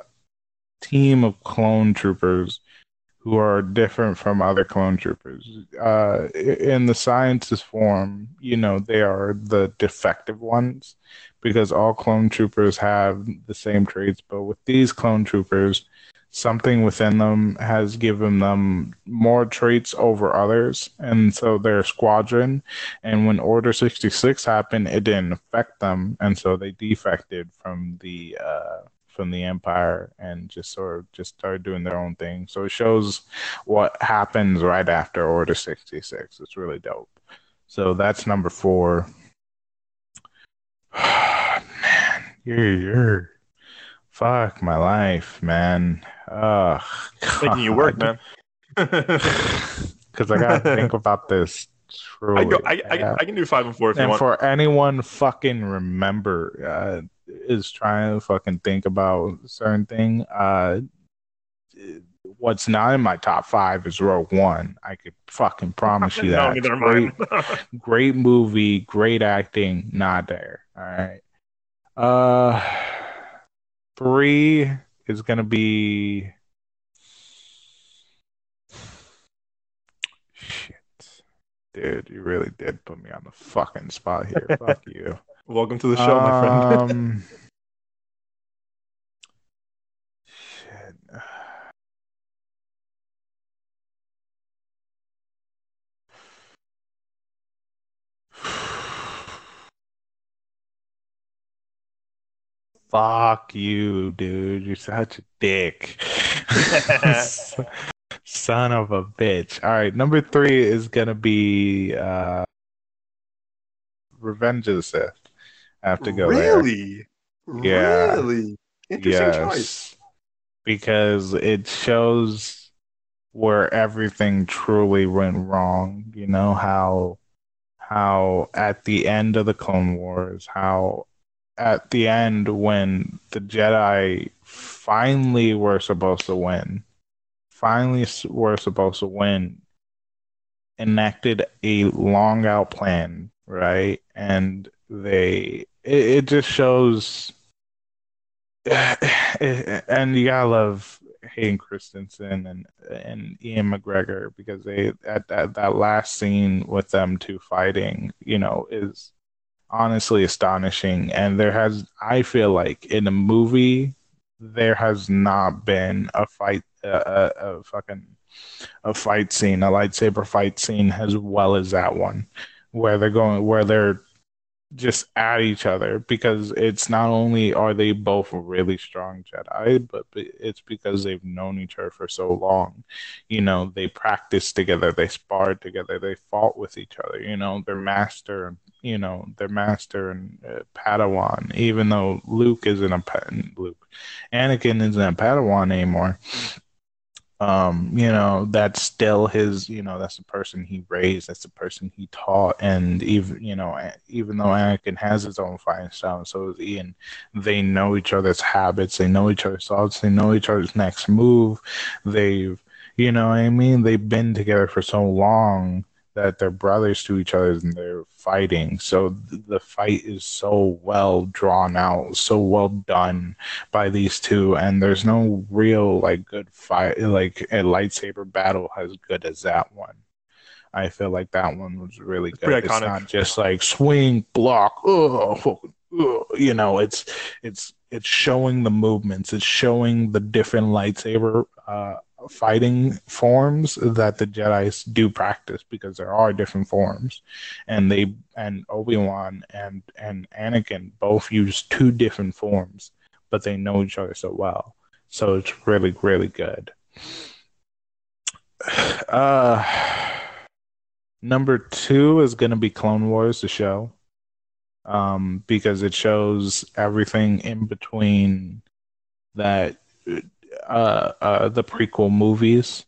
team of clone troopers who are different from other clone troopers. Uh, in the sciences form, you know, they are the defective ones because all clone troopers have the same traits, but with these clone troopers, something within them has given them more traits over others and so their squadron and when order 66 happened it didn't affect them and so they defected from the uh from the empire and just sort of just started doing their own thing. So it shows what happens right after order 66 it's really dope. So that's number four. Man you're you're fuck my life man. Ugh, Making you work, man. Because I gotta think about this. Truly, I, go, I, I, I, can do five and four if and you want. for anyone fucking remember uh, is trying to fucking think about certain thing. Uh, what's not in my top five is Rogue One. I could fucking promise you that. no, great, great movie, great acting, not there. All right. Uh, three is going to be Dude, you really did put me on the fucking spot here. Fuck you. Welcome to the show, my friend. Um, shit. Fuck you, dude. You're such a dick. Son of a bitch. All right, number three is gonna be uh Revenge of the Sith. I have to go really? there. Yeah. Really? Interesting yes. choice. Because it shows where everything truly went wrong. You know how how at the end of the Clone Wars, how at the end when the Jedi finally were supposed to win, finally were supposed to win, enacted a long out plan, right? And they, it, it just shows, and you gotta love Hayden Christensen and and Ewan McGregor because they at that that last scene with them two fighting, you know, is honestly astonishing. And there has, I feel like, in a movie, there has not been a fight, a, a, fucking, a fight scene, a lightsaber fight scene as well as that one, where they're going, where they're just at each other because it's not only are they both really strong Jedi, but it's because they've known each other for so long. You know, they practiced together, they sparred together, they fought with each other. You know, their master, you know, their master and uh, Padawan. Even though Luke isn't a Luke, Anakin isn't a Padawan anymore um, you know, that's still his, you know, that's the person he raised, that's the person he taught. And even, you know, even though Anakin has his own fighting style, and so does Ewan, they know each other's habits, they know each other's thoughts, they know each other's next move. They've, you know I mean? They've been together for so long that they're brothers to each other and they're fighting. So the fight is so well drawn out, so well done by these two, and there's no real like good fight, like a lightsaber battle as good as that one. I feel like that one was really good. It's, it's not just like swing, block, oh, you know, it's it's it's showing the movements, it's showing the different lightsaber uh, fighting forms that the Jedi's do practice because there are different forms, and they and Obi Wan and and Anakin both use two different forms, but they know each other so well, so it's really really good. Uh, number two is going to be Clone Wars, the show, um, because it shows everything in between that uh, uh, the prequel movies.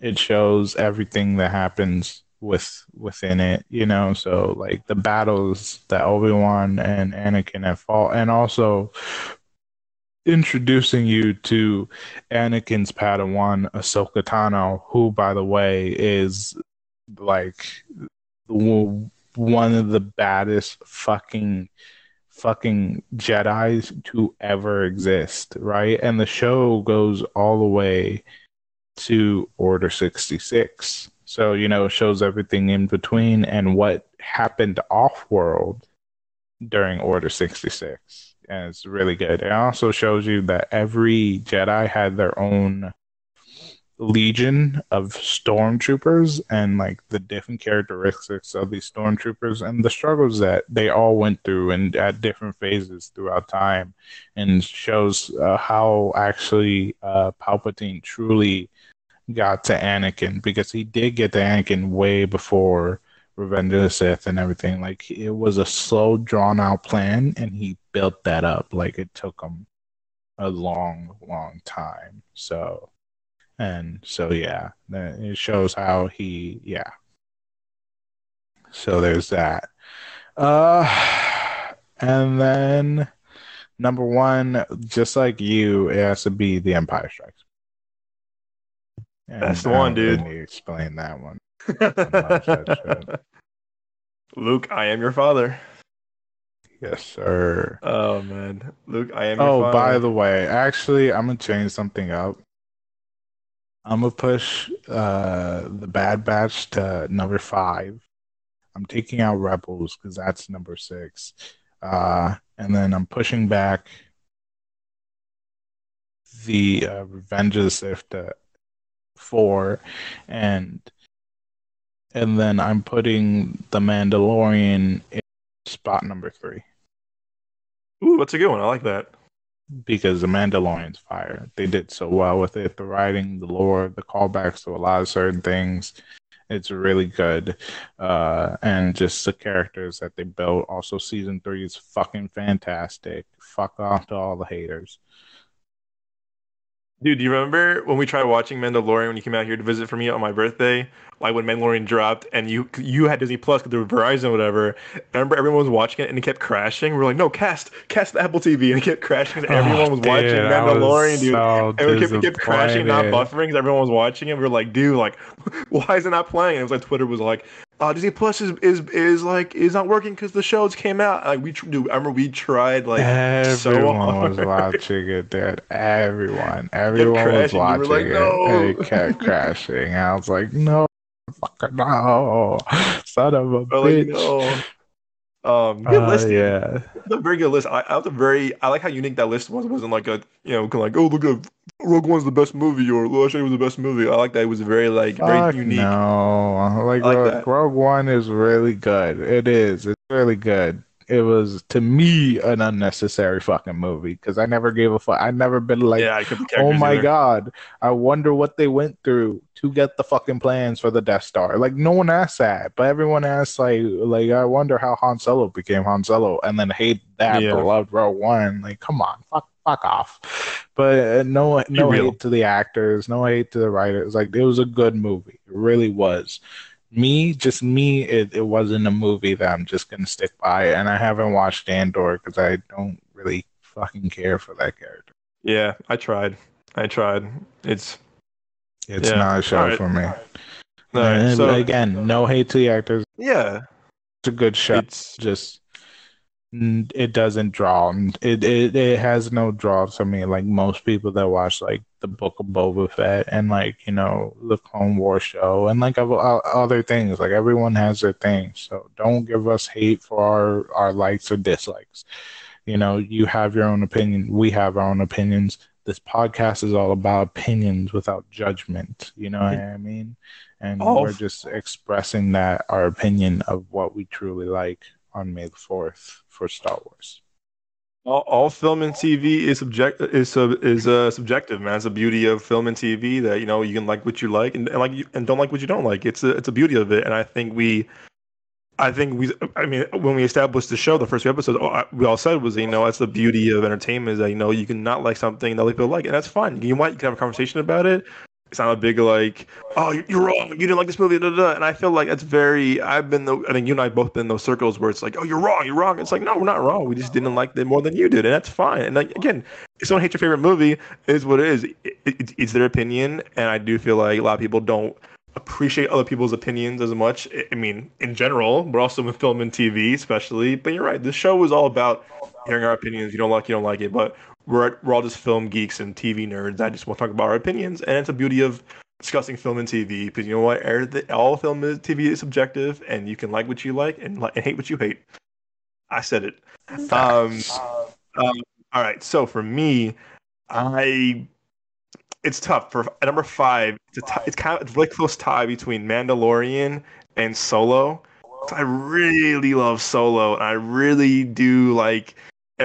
It shows everything that happens with within it, you know. So like the battles that Obi Wan and Anakin have fought, and also introducing you to Anakin's Padawan Ahsoka Tano, who, by the way, is like one of the baddest fucking fucking Jedi's to ever exist, right? And the show goes all the way to Order 66. So, you know, shows everything in between and what happened off world during Order 66. And it's really good. It also shows you that every Jedi had their own legion of stormtroopers and like the different characteristics of these stormtroopers and the struggles that they all went through and at different phases throughout time and shows uh, how actually uh, Palpatine truly got to Anakin because he did get to Anakin way before Revenge of the Sith and everything. Like it was a slow, drawn out plan, and he built that up. Like it took him a long, long time. So and so yeah it shows how he yeah. So there's that. Uh and then number one just like you it has to be the empire strikes. And that's the one dude. Let me explain that one luke i am your father. Yes sir. Oh man. Luke i am oh by the way actually i'm gonna change something up I'm gonna push uh, the Bad Batch to number five. I'm taking out Rebels because that's number six, uh, and then I'm pushing back the uh, Revenge of the Sith to four, and and then I'm putting the Mandalorian in spot number three. Ooh, that's a good one. I like that because the Mandalorian's fire. They did so well with it. The writing, the lore, the callbacks to a lot of certain things. It's really good. Uh, and just the characters that they built. Also, season three is fucking fantastic. Fuck off to all the haters. Dude, do you remember when we tried watching Mandalorian when you came out here to visit for me on my birthday? Like when Mandalorian dropped and you you had Disney Plus because they Verizon or whatever. I remember everyone was watching it and it kept crashing. We are like, no, cast, cast the Apple TV, and it kept crashing. And everyone was oh, watching dude, Mandalorian, dude. So and it kept, kept crashing, not buffering because everyone was watching it. We were like, dude, like, why is it not playing? And it was like Twitter was like, uh, Disney Plus is, is is like is not working because the shows came out. Like we do, I remember we tried like so long. everyone so was watching it, dude. Everyone, everyone was watching like, it, no. and it kept crashing. I was like, no, fucker, no, son of a bitch. Like, no. Um, good Uh, list. yeah. It's a very good list. I, I was a very I like how unique that list was. It wasn't like a you know like oh look at Rogue One's the best movie or Last Jedi was the best movie. I like that it was very like Fuck very unique. no. Like, I like Rogue. Rogue One is really good. It is. It's really good. It was to me an unnecessary fucking movie because I never gave a fuck. I never been like, yeah, I oh my either. god, I wonder what they went through to get the fucking plans for the Death Star. Like no one asked that, but everyone asked like, like I wonder how Han Solo became Han Solo, and then hate that Yeah. but loved Rogue One. Like, come on, fuck, fuck off. But uh, no, no hate to the actors, no hate to the writers. Like it was a good movie, it really was. Me, just me, it, it wasn't a movie that I'm just gonna stick by, and I haven't watched Andor because I don't really fucking care for that character. Yeah, I tried. I tried. It's It's Yeah. not a show Alright. for me. all right. And So again, no hate to the actors. yeah, It's a good show. it's Just it doesn't draw. It, it it has no draw to me. Like most people that watch like the Book of Boba Fett and like you know the Clone War show and like o- uh, other things. Like everyone has their thing. So don't give us hate for our our likes or dislikes. You know, you have your own opinion. We have our own opinions. This podcast is all about opinions without judgment. You know what I mean? And Oh. we're just expressing that our opinion of what we truly like on May the Fourth for Star Wars. all, all film and TV is subject is sub, is uh, subjective, man. It's the beauty of film and TV that you know you can like what you like and, and like you, and don't like what you don't like. It's a it's a beauty of it, and I think we. I think we, I mean, when we established the show, the first few episodes, we all said was, you know, that's the beauty of entertainment is that, you know, you can not like something that people like, and that's fine. You what? You can have a conversation about it. It's not a big, like, oh, you- you're wrong. You didn't like this movie. Da, da, da. And I feel like that's very, I've been, the, I think you and I both been in those circles where it's like, oh, you're wrong. You're wrong. It's like, no, we're not wrong. We just didn't like it more than you did. And that's fine. And like, again, if someone hates your favorite movie, is what it is. It, it, it's their opinion. And I do feel like a lot of people don't appreciate other people's opinions as much. I- mean, in general, but also with film and TV, especially. But you're right. This show is all about hearing our opinions. You don't like, you don't like it. But we're we're all just film geeks and TV nerds. I just want to talk about our opinions, and it's a beauty of discussing film and TV because you know what? All film is TV is subjective, and you can like what you like and, li- and hate what you hate. I said it. Um, um, all right. So for me, I it's tough for number five. It's a t- it's kind of it's a really close tie between Mandalorian and Solo. I really love Solo, and I really do like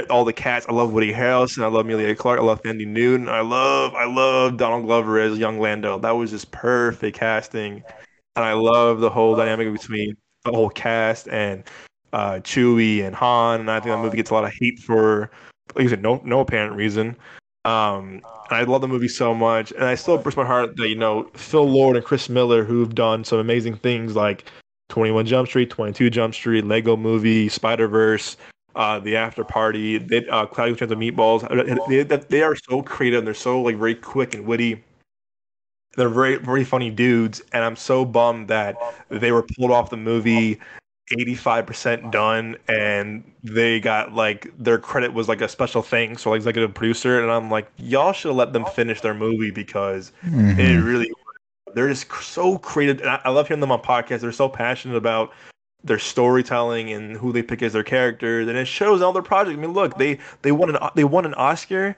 all the cats. I love Woody Harrelson. I love Emilia Clarke. I love Thandie Newton. I love I love Donald Glover as young Lando. That was just perfect casting, and I love the whole dynamic between the whole cast and uh, Chewie and Han. And I think that movie gets a lot of hate for, like said, no no apparent reason. Um, and I love the movie so much, and I still breaks my heart that you know Phil Lord and Chris Miller, who've done some amazing things like Twenty One Jump Street, Twenty Two Jump Street, Lego Movie, Spider Verse, uh, The After Party, they, uh, Cloudy with Chance of Meatballs. They, they, they are so creative. and They're so like very quick and witty. They're very very funny dudes, and I'm so bummed that they were pulled off the movie 85% done and they got like their credit was like a special thing or like executive producer and i'm like y'all should have let them finish their movie because it Mhm. really they're just so creative and I, I love hearing them on podcasts they're so passionate about their storytelling and who they pick as their characters and it shows all their projects i mean look they they won an they won an oscar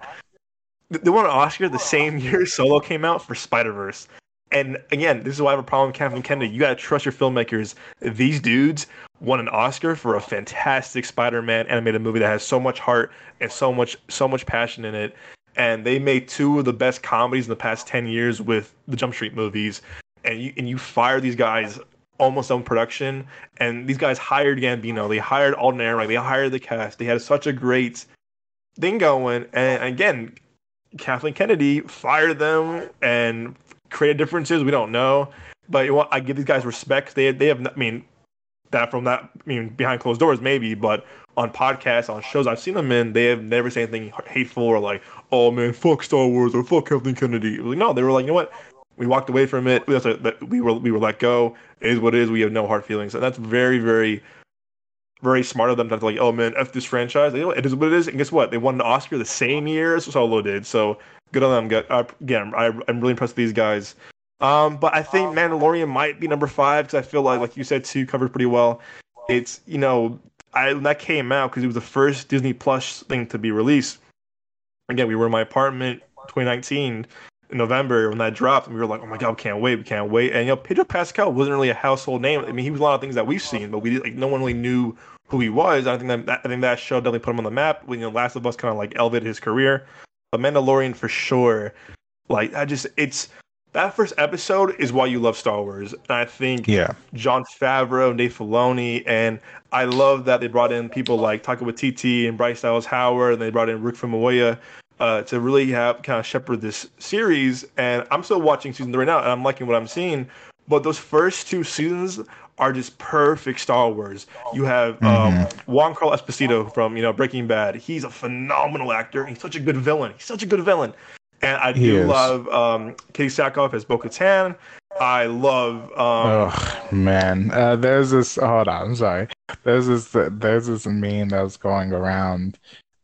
they won an oscar the same year solo came out for spider-verse and again, this is why I have a problem with Kathleen Kennedy. You gotta trust your filmmakers. These dudes won an Oscar for a fantastic Spider-Man animated movie that has so much heart and so much so much passion in it. And they made two of the best comedies in the past ten years with the Jump Street movies. And you and you fire these guys almost on production. And these guys hired Gambino. They hired Alden Ehrenreich. They hired the cast. They had such a great thing going. And again, Kathleen Kennedy fired them and created differences. We don't know, but you know? I give these guys respect. They they have. I mean, that from that. I mean, behind closed doors maybe, but on podcasts, on shows I've seen them in, they have never said anything hateful or like, "Oh man, fuck Star Wars" or "fuck Kathleen Kennedy." Like, no, they were like, you know what? We walked away from it. We, also, we were we were let go. It is what it is. We have no hard feelings, and that's very very very smart of them to like, oh man, f this franchise. It is what it is. And guess what? They won an Oscar the same year as Solo did. So good on them. Uh, again, I'm really impressed with these guys. Um, but I think Mandalorian might be number five because I feel like, like you said, too, covered pretty well. It's you know I when that came out because it was the first Disney Plus thing to be released. Again, we were in my apartment 2019 in November when that dropped, and we were like, "Oh my god, we can't wait, we can't wait!" And you know, Pedro Pascal wasn't really a household name. I mean, he was a lot of things that we've seen, but we like no one really knew who he was. I think that I think that show definitely put him on the map. When you know, Last of Us kind of like elevated his career. But Mandalorian for sure, like I just it's that first episode is why you love Star Wars. And I think Yeah. Jon Favreau, Dave Filoni, and I love that they brought in people like Taika Waititi and Bryce Dallas Howard, and they brought in Rick Famuyiwa uh, to really have kind of shepherd this series. And I'm still watching season three now, and I'm liking what I'm seeing. But those first two seasons are just perfect Star Wars. You have um, Juan Carlos Esposito from you know Breaking Bad. He's a phenomenal actor. He's such a good villain. He's such a good villain. And I He do is. love um, Katee Sackhoff as Bo-Katan. I love um, Oh man, uh, there's this. Hold on, I'm sorry. There's this. There's this meme that was going around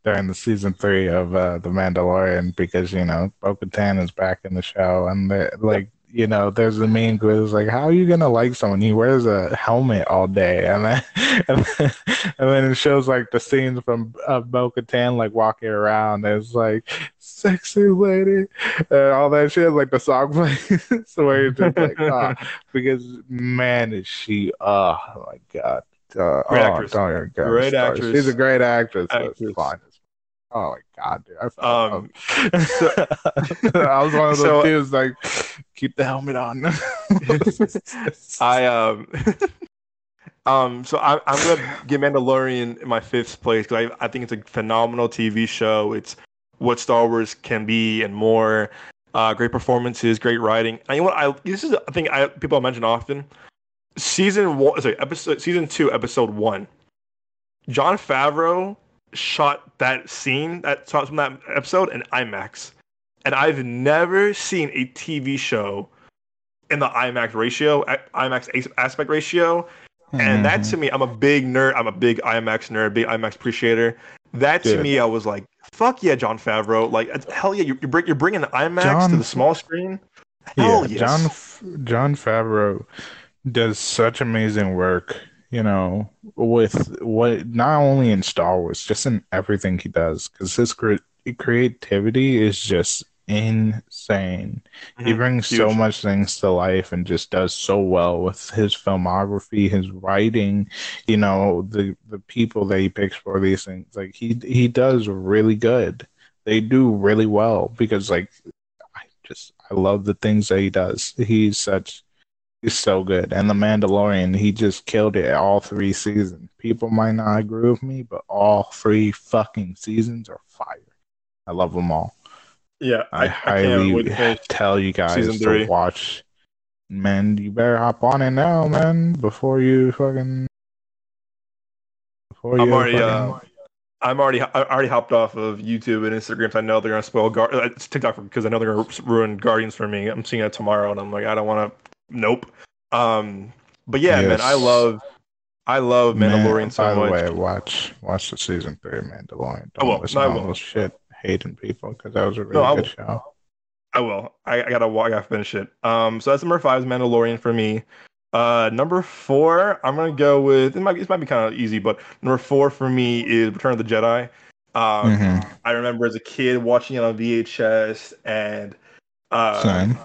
during the season three of uh, the Mandalorian because you know Bo-Katan is back in the show, and like you know, there's the main it's like, how are you gonna like someone? He wears a helmet all day, and then and then, and then it shows like the scenes from uh, Bo-Katan like walking around. It's like sexy lady, and all that shit. Like the song plays, where you're just like, ah because man is she oh my god uh, Great oh, actress. don't even get me Great actress. she's a great actress, it's Actress. Oh my god dude I, fell Um, love. I was one of those so- dudes like keep the helmet on I um um so I, I'm gonna give Mandalorian in my fifth place because I I think it's a phenomenal TV show. It's what Star Wars can be and more. Uh, great performances, great writing. And you know what? I this is a thing I people mention often. Season one, sorry, episode season two, episode one. Jon Favreau shot that scene that shot from that episode in IMAX, and I've never seen a TV show in the IMAX ratio, IMAX aspect ratio. And that Mm-hmm. to me, I'm a big nerd. I'm a big IMAX nerd, big IMAX appreciator. That to Dude. me, I was like, "Fuck yeah, Jon Favreau! Like, hell yeah, you're, you're, bring, you're bringing the IMAX to the small screen. yeah Hell yes. Jon Jon Favreau does such amazing work you know with what not only in Star Wars just in everything he does because his cre- creativity is just insane. He Mhm. brings so much things to life and just does so well with his filmography his writing you know the the people that he picks for these things. Like he he does really good. They do really well because like i just i love the things that he does. He's such he's so good and the mandalorian he just killed it all three seasons people might not agree with me but all three fucking seasons are fire i love them all Yeah, I, I, I highly can't wait to finish. tell you guys to watch. Man, you better hop on it now, man, before you fucking. Before I'm you already, fucking- uh, I'm already, I already hopped off of YouTube and Instagram. 'cause I know they're gonna spoil Gar- uh, it's TikTok because I know they're gonna ruin Guardians for me. I'm seeing it tomorrow, and I'm like, I don't want to. Nope. Um, but yeah, man, I love, I love Mandalorian Man, so by much. the way, watch watch the season three of Mandalorian. I will. Don't listen No, I will. shit hating people because that was a really No, I good show. I will. I, I gotta. Walk. I gotta finish it. Um. So that's number five is Mandalorian for me. Uh, number four, I'm gonna go with. It might. This might be kind of easy, but number four for me is Return of the Jedi. Um, Mhm. I remember as a kid watching it on VHS, and uh, Same.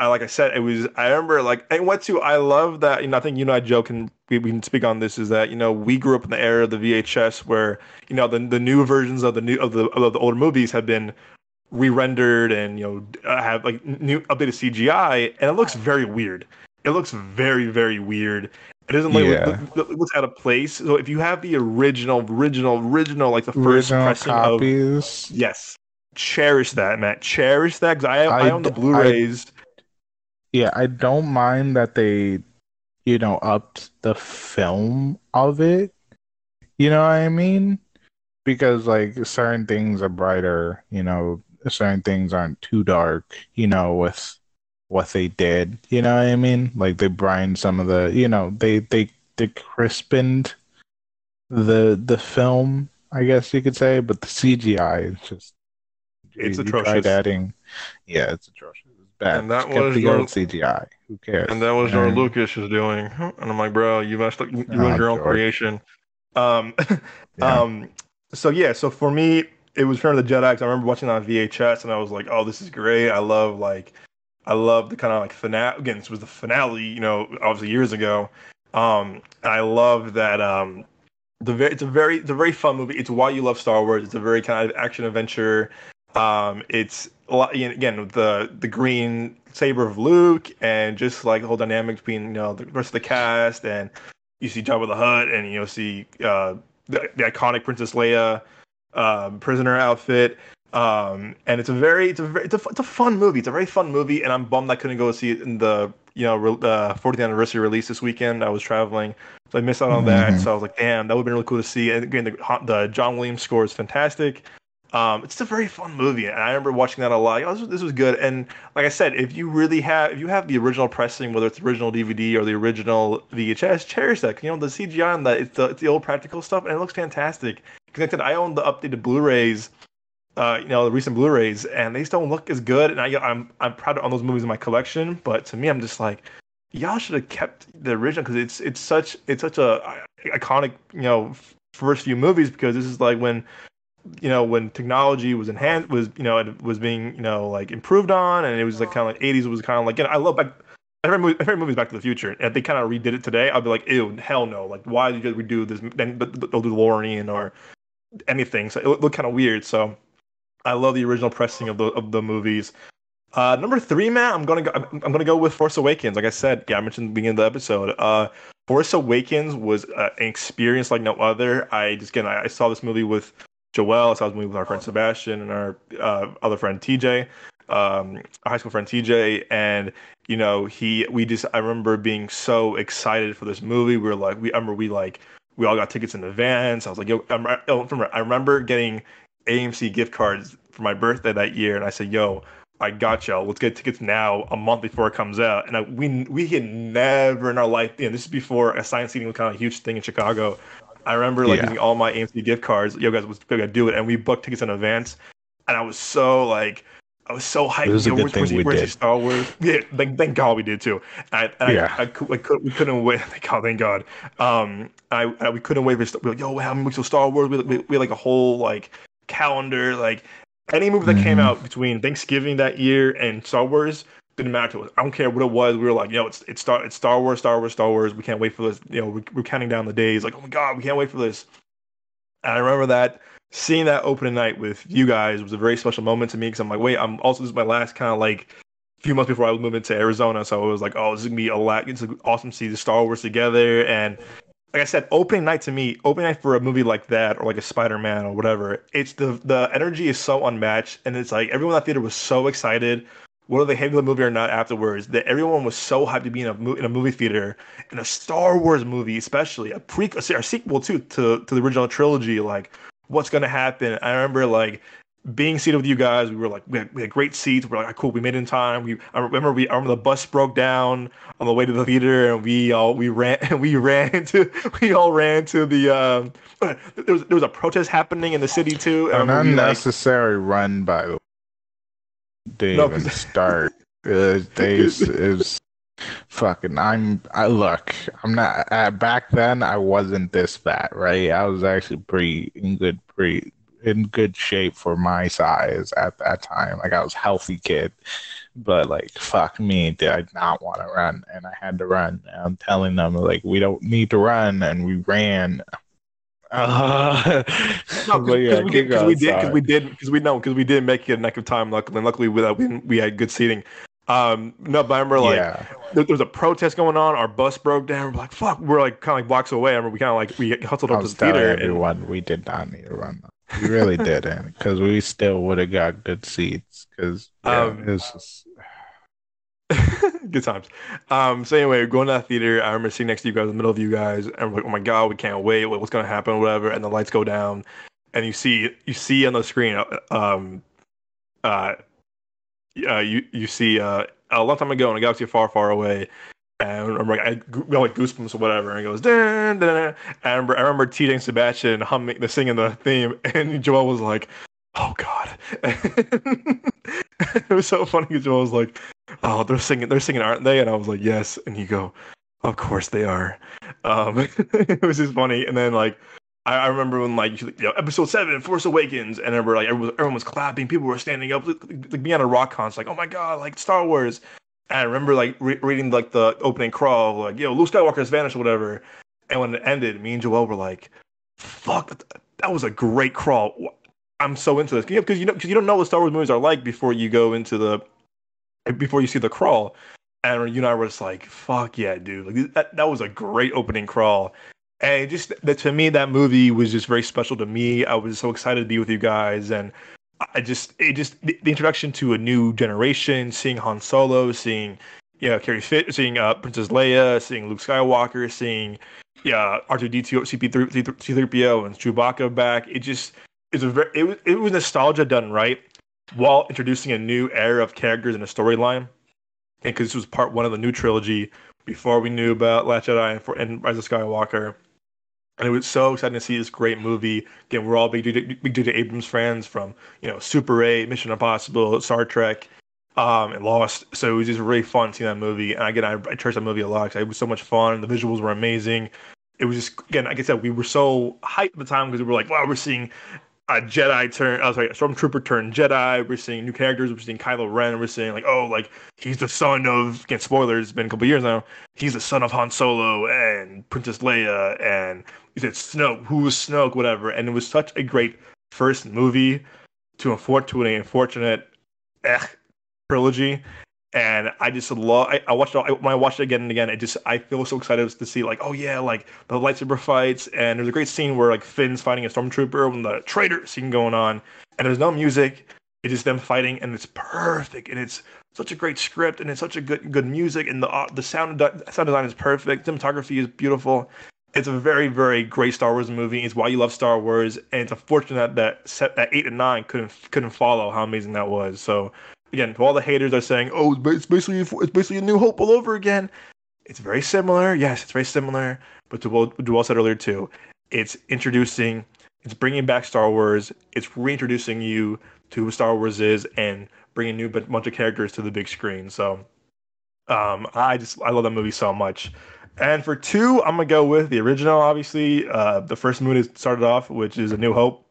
I like I said, it was. I remember like and what too. I love that. You know, I think you and I joke and we, we can speak on this. Is that you know we grew up in the era of the VHS where you know the the new versions of the new of the of the older movies have been re-rendered and you know uh, have like new updated CGI, and it looks very weird. It looks very very weird. It doesn't look, Yeah. look, look, looks out of place. So if you have the original, original, original, like the first Original pressing of copies. Yes. Cherish that, Matt. Cherish that because I, I, I own the Blu-rays. Yeah, I don't mind that they, you know, upped the film of it. You know what I mean? Because like certain things are brighter, you know, certain things aren't too dark, you know, with what they did. You know what I mean? Like they brined some of the, you know, they they they crispened the the film, I guess you could say, but the CGI is just It's atrocious. adding, yeah, it's atrocious. Bad. And that Just was the your- old CGI. Who cares? And that was Yeah. Lucas is doing. And I'm like, bro, you messed up. You, you Oh, your own George. creation. Um, Yeah. um, so yeah, so for me, it was Return of the Jedi. 'cause I remember watching on VHS, and I was like, "Oh, this is great! I love like, I love the kind of like finale. Again, this was the finale, you know, obviously years ago. Um, I love that. Um, the very, it's a very, it's a very fun movie. It's why you love Star Wars. It's a very kind of action adventure. Um, it's again the the green saber of Luke, and just like the whole dynamic between you know the rest of the cast, and you see Jabba the Hutt, and you know see uh, the, the iconic Princess Leia um, prisoner outfit. Um, and it's a very, it's a very, it's a, it's a fun movie. It's a very fun movie, and I'm bummed I couldn't go see it in the, you know, re- uh, 40th anniversary release this weekend. I was traveling, so I missed out on that. Mhm. So I was like, damn, that would have been really cool to see. And again, the, the John Williams score is fantastic. Um, it's a very fun movie, and I remember watching that a lot. This, was, this was good, and like I said, if you really have, if you have the original pressing, whether it's original DVD or the original VHS, cherish that. You know, the CGI on that, it's the, it's the old practical stuff, and it looks fantastic. Like I own the updated Blu-rays, uh, you know, the recent Blu-rays, and they don't look as good. And I, I'm I'm proud of own those movies in my collection, but to me, I'm just like, y'all should have kept the original because it's it's such it's such a iconic you know first few movies because this is like when you know when technology was enhanced was you know it was being you know like improved on and it was like kind of like 80s was kind of like I love back every movie every movie's Back to the Future and they kind of redid it today I'd be like ew hell no like why did you redo this then they'll do DeLorean or anything so it looked kind of weird so I love the original pressing of the of the movies uh, number three, man, I'm gonna go. I'm, I'm gonna go with Force Awakens. Like I said, yeah, I mentioned the beginning of the episode. Uh, Force Awakens was uh, an experience like no other. I just again, I, I saw this movie with Joel. So I was movie with our friend Sebastian and our uh, other friend TJ, um, our high school friend TJ, and you know, he. We just. I remember being so excited for this movie. We were like, we I remember we like we all got tickets in advance. I was like, yo, I'm, I remember- I remember getting AMC gift cards for my birthday that year, and I said, yo. I got y'all. Let's get tickets now, a month before it comes out. And I, we we had never in our life. You know, this is before assigned seating was kind of a huge thing in Chicago. I remember like Yeah. using all my AMC gift cards. Yo, guys, let's gotta do it. And we booked tickets in advance. And I was so like, I was so hyped. It was a Yo, good thing we did. Star Wars. Yeah, thank, thank God we did too. And Yeah. I, I, I, could, we couldn't wait. Thank God, thank God. Um, I, I we couldn't wait for. We were like, yo, how many weeks of Star Wars? We, we, we had like a whole like calendar, like any movie that came Mhm. out between Thanksgiving that year and Star Wars didn't matter to us. I don't care what it was. We were like, yo, it's it's Star it's Star Wars, Star Wars, Star Wars. We can't wait for this. You know, we're, we're counting down the days. Like, oh my god, we can't wait for this. And I remember that seeing that opening night with you guys was a very special moment to me because I'm like, wait, I'm also this is my last kind of like few months before I was moving to Arizona, so it was like, oh, this is gonna be a lot. It's awesome to see the Star Wars together and like I said, opening night to me, opening night for a movie like that or like a Spider Man or whatever, it's the the energy is so unmatched, and it's like everyone in that theater was so excited, whether they hated the movie or not afterwards. That everyone was so hyped to be in a mo- in a movie theater in a Star Wars movie, especially a pre a sequel too to to the original trilogy. Like, what's gonna happen? I remember like being seated with you guys, we were like, we had, we had great seats. We are like, cool, we made it in time. We, I remember we, I remember the bus broke down on the way to the theater, and we all we ran, we ran to, we all ran to the. Um, there was there was a protest happening in the city too. An we, like- unnecessary run by the didn't No, even start. Uh, they is fucking. I'm. I look. I'm not. Uh, back then, I wasn't this fat, right? I was actually pretty in good, pretty in good shape for my size at that time. Like I was healthy kid, but like fuck me, did I not want to run? And I had to run. And I'm telling them like we don't need to run, and we ran. Uh, No, but yeah, because we, did- 'cause we did, because we did, because we know, because we did make it a neck of time. Luckily, and luckily we, we we had good seating. Um, no, but I remember like yeah. there, there was a protest going on. Our bus broke down. We're like, fuck. We're like kind of like blocks away. I remember we kind of like we hustled up to the theater. telling and- everyone we did not need to run. though. We really didn't, because we still would have got good seats. Because yeah, Um, just, Good times. Um, so anyway, going to that theater, I remember sitting next to you guys in the middle of you guys, and we're like, oh my god, we can't wait. What- What's gonna happen? Whatever. And the lights go down, and you see you see on the screen, uh, um, uh, uh you you see uh a long time ago in a galaxy far, far away. And I'm like, I go- got like goosebumps or whatever, and it goes, dun, dun, dun. And I remember, I remember TJ and Sebastian humming, the singing the theme, and Joel was like, "Oh God!" it was so funny. 'cause Joel was like, oh, they're singing, they're singing, aren't they? And I was like, yes. And you go, of course they are. Um, it was just funny. And then like I, I remember when like you know episode seven, Force Awakens, and I remember like everyone, everyone was clapping, people were standing up, like, like being on a rock concert, like oh my god, like Star Wars. And I remember like re- reading like the opening crawl, like yo, Luke Skywalker has vanished or whatever. And when it ended, me and Joel were like, "Fuck, that, that was a great crawl." I'm so into this because you know because you don't know what Star Wars movies are like before you go into the before you see the crawl. And you and I were just like, "Fuck yeah, dude!" Like that, that was a great opening crawl. And just that to me, that movie was just very special to me. I was so excited to be with you guys, and I just it just the, the introduction to a new generation, seeing Han Solo, seeing yeah Carrie Fit, seeing uh, Princess Leia, seeing Luke Skywalker, seeing yeah R2D2, CP3, C3PO, and Chewbacca back. It just it's a very it was it was nostalgia done right while introducing a new era of characters and a storyline. And because this was part one of the new trilogy before we knew about Last Jedi and, for, and Rise of Skywalker and it was so exciting to see this great movie. Again, we're all big big to Abrams fans from you know Super 8, Mission Impossible, Star Trek, um, and Lost. So it was just really fun seeing that movie. And again, I, I cherish that movie a lot because it was so much fun. The visuals were amazing. It was just again, like I said, we were so hyped at the time because we were like, wow, we're seeing a Jedi turn, oh sorry, a Stormtrooper turn Jedi. We're seeing new characters. We're seeing Kylo Ren. We're seeing like, oh, like he's the son of. Again, spoilers. It's been a couple years now. He's the son of Han Solo and Princess Leia, and he said Snoke. Who was Snoke? Whatever. And it was such a great first movie to to an unfortunate eh, trilogy and I just love. I, I watched it. I, when I watched it again and again, it just I feel so excited to see like, oh yeah, like the lightsaber fights, and there's a great scene where like Finn's fighting a stormtrooper when the traitor scene going on, and there's no music. It's just them fighting, and it's perfect, and it's such a great script, and it's such a good good music, and the uh, the sound sound design is perfect. Cinematography is beautiful. It's a very very great Star Wars movie. It's why you love Star Wars, and it's unfortunate that set, that eight and nine couldn't couldn't follow how amazing that was. So again, to all the haters are saying, "Oh, it's basically it's basically a New Hope all over again." It's very similar. Yes, it's very similar. But to what Joel said earlier too, it's introducing, it's bringing back Star Wars. It's reintroducing you to who Star Wars is and bringing new bunch of characters to the big screen. So, um, I just I love that movie so much. And for two, I'm gonna go with the original. Obviously, uh, the first movie started off, which is A New Hope.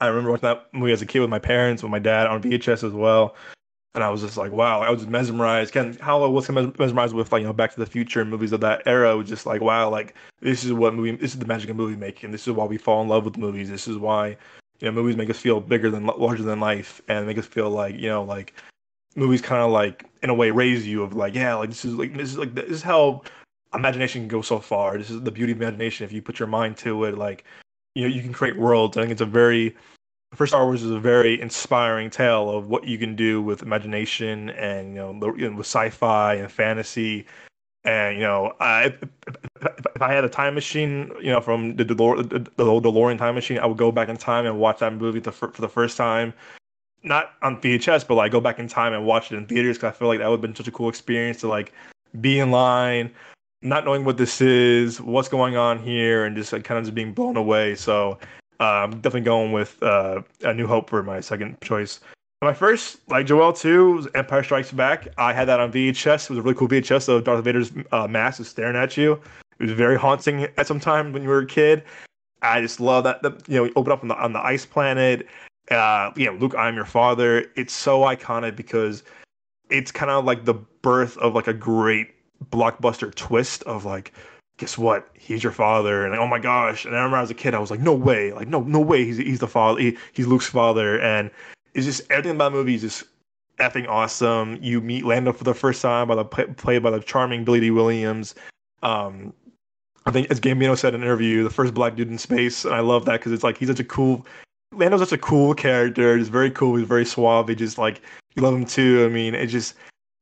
I remember watching that movie as a kid with my parents, with my dad on VHS as well. And I was just like, wow, I was mesmerized. Ken, how I was mesmerized with like you know Back to the Future and movies of that era. was just like, wow, like this is what movie, this is the magic of movie making. This is why we fall in love with movies. This is why you know movies make us feel bigger than larger than life and make us feel like you know like movies kind of like in a way raise you of like yeah like this is like this is like this is how imagination can go so far. This is the beauty of imagination if you put your mind to it. Like you know you can create worlds. I think it's a very First Star Wars is a very inspiring tale of what you can do with imagination and you know, with sci-fi and fantasy. And you know, I, if, if I had a time machine, you know, from the, DeLore, DeLorean time machine, I would go back in time and watch that movie for the first time. Not on VHS, but like go back in time and watch it in theaters because I feel like that would have been such a cool experience to like be in line, not knowing what this is, what's going on here, and just like kind of just being blown away. So uh, I'm definitely going with uh, A New Hope for my second choice. My first, like Joel too, was Empire Strikes Back. I had that on VHS. It was a really cool VHS. So Darth Vader's uh, mask is staring at you. It was very haunting at some time when you were a kid. I just love that. The, you know, you open up on the on the ice planet. Uh, you know, Luke, I'm your father. It's so iconic because it's kind of like the birth of like a great blockbuster twist of like guess what? He's your father. And like, oh my gosh. And I remember as a kid, I was like, no way. Like, no, no way. He's, he's the father. He, he's Luke's father. And it's just everything about the movie is just effing awesome. You meet Lando for the first time by the played by the charming Billy Dee Williams. Um, I think as Gambino said in an interview, the first black dude in space, and I love that because it's like he's such a cool. Lando's such a cool character. He's very cool. He's very suave. He just like you love him too. I mean, it just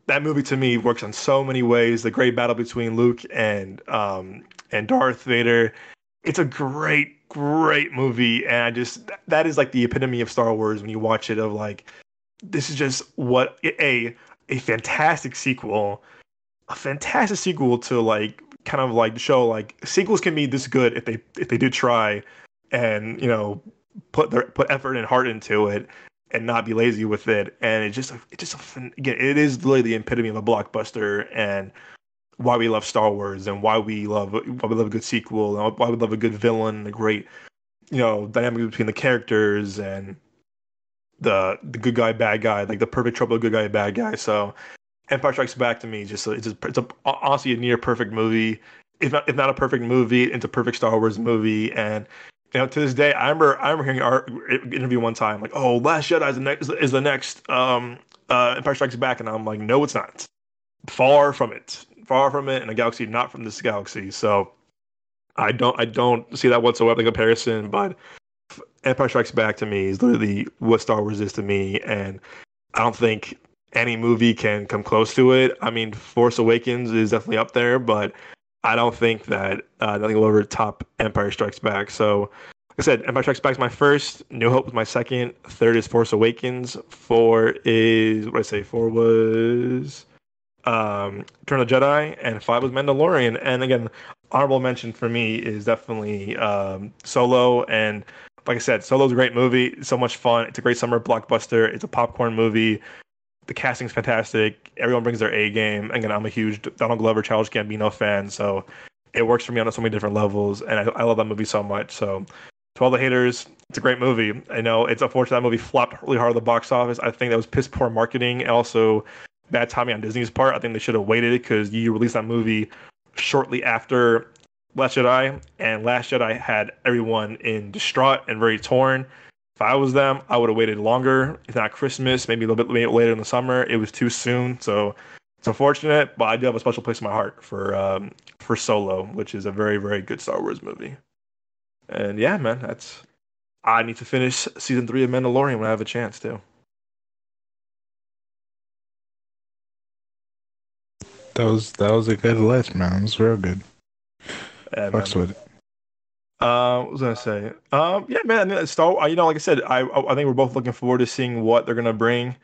that movie to me works on so many ways. The great battle between Luke and um, and Darth Vader. It's a great, great movie, and I just that is like the epitome of Star Wars when you watch it. Of like, this is just what a a fantastic sequel, a fantastic sequel to like kind of like show like sequels can be this good if they if they do try, and you know put their put effort and heart into it and not be lazy with it. And it just it just again, it is really the epitome of a blockbuster and why we love Star Wars and why we love why we love a good sequel and why we love a good villain, a great you know dynamic between the characters and the the good guy bad guy like the perfect trouble good guy bad guy so empire strikes back to me just it's just it's a, honestly a near perfect movie if not if not a perfect movie it's a perfect star wars movie and you know to this day i remember i remember hearing our interview one time like oh last jedi is the next is the next um uh empire strikes back. And i'm like no it's not. Far from it. Far from it in a galaxy not from this galaxy. So i don't i don't see that whatsoever in comparison but Empire Strikes Back to me is literally what Star Wars is to me, and I don't think any movie can come close to it. I mean, Force Awakens is definitely up there, but I don't think that uh, nothing will ever top Empire Strikes Back. So, like I said, Empire Strikes Back is my first. New Hope was my second. Third is Force Awakens. Four is what I say? Four was um, Return of Jedi, and five was Mandalorian. And again, honorable mention for me is definitely um, Solo and like I said, Solo's a great movie. It's so much fun. It's a great summer blockbuster. It's a popcorn movie. The casting's fantastic. Everyone brings their A game. Again, I'm a huge Donald Glover, Childish Gambino fan, so it works for me on so many different levels, and I, I love that movie so much. So, to all the haters, it's a great movie. I know it's unfortunate that movie flopped really hard at the box office. I think that was piss poor marketing and also bad timing on Disney's part. I think they should have waited because you released that movie shortly after Last Jedi, and Last Jedi had everyone in distraught and very torn. If I was them, I would have waited longer. If not Christmas, maybe a little bit later in the summer. It was too soon, so it's unfortunate. But I do have a special place in my heart for um, for Solo, which is a very very good Star Wars movie. And yeah, man, that's I need to finish season three of Mandalorian when I have a chance too. That was that was a good list, man. It was real good. Yeah, Fucks with it. Uh, what was I gonna say? Um, yeah, man. Star, you know, like I said, I I think we're both looking forward to seeing what they're gonna bring.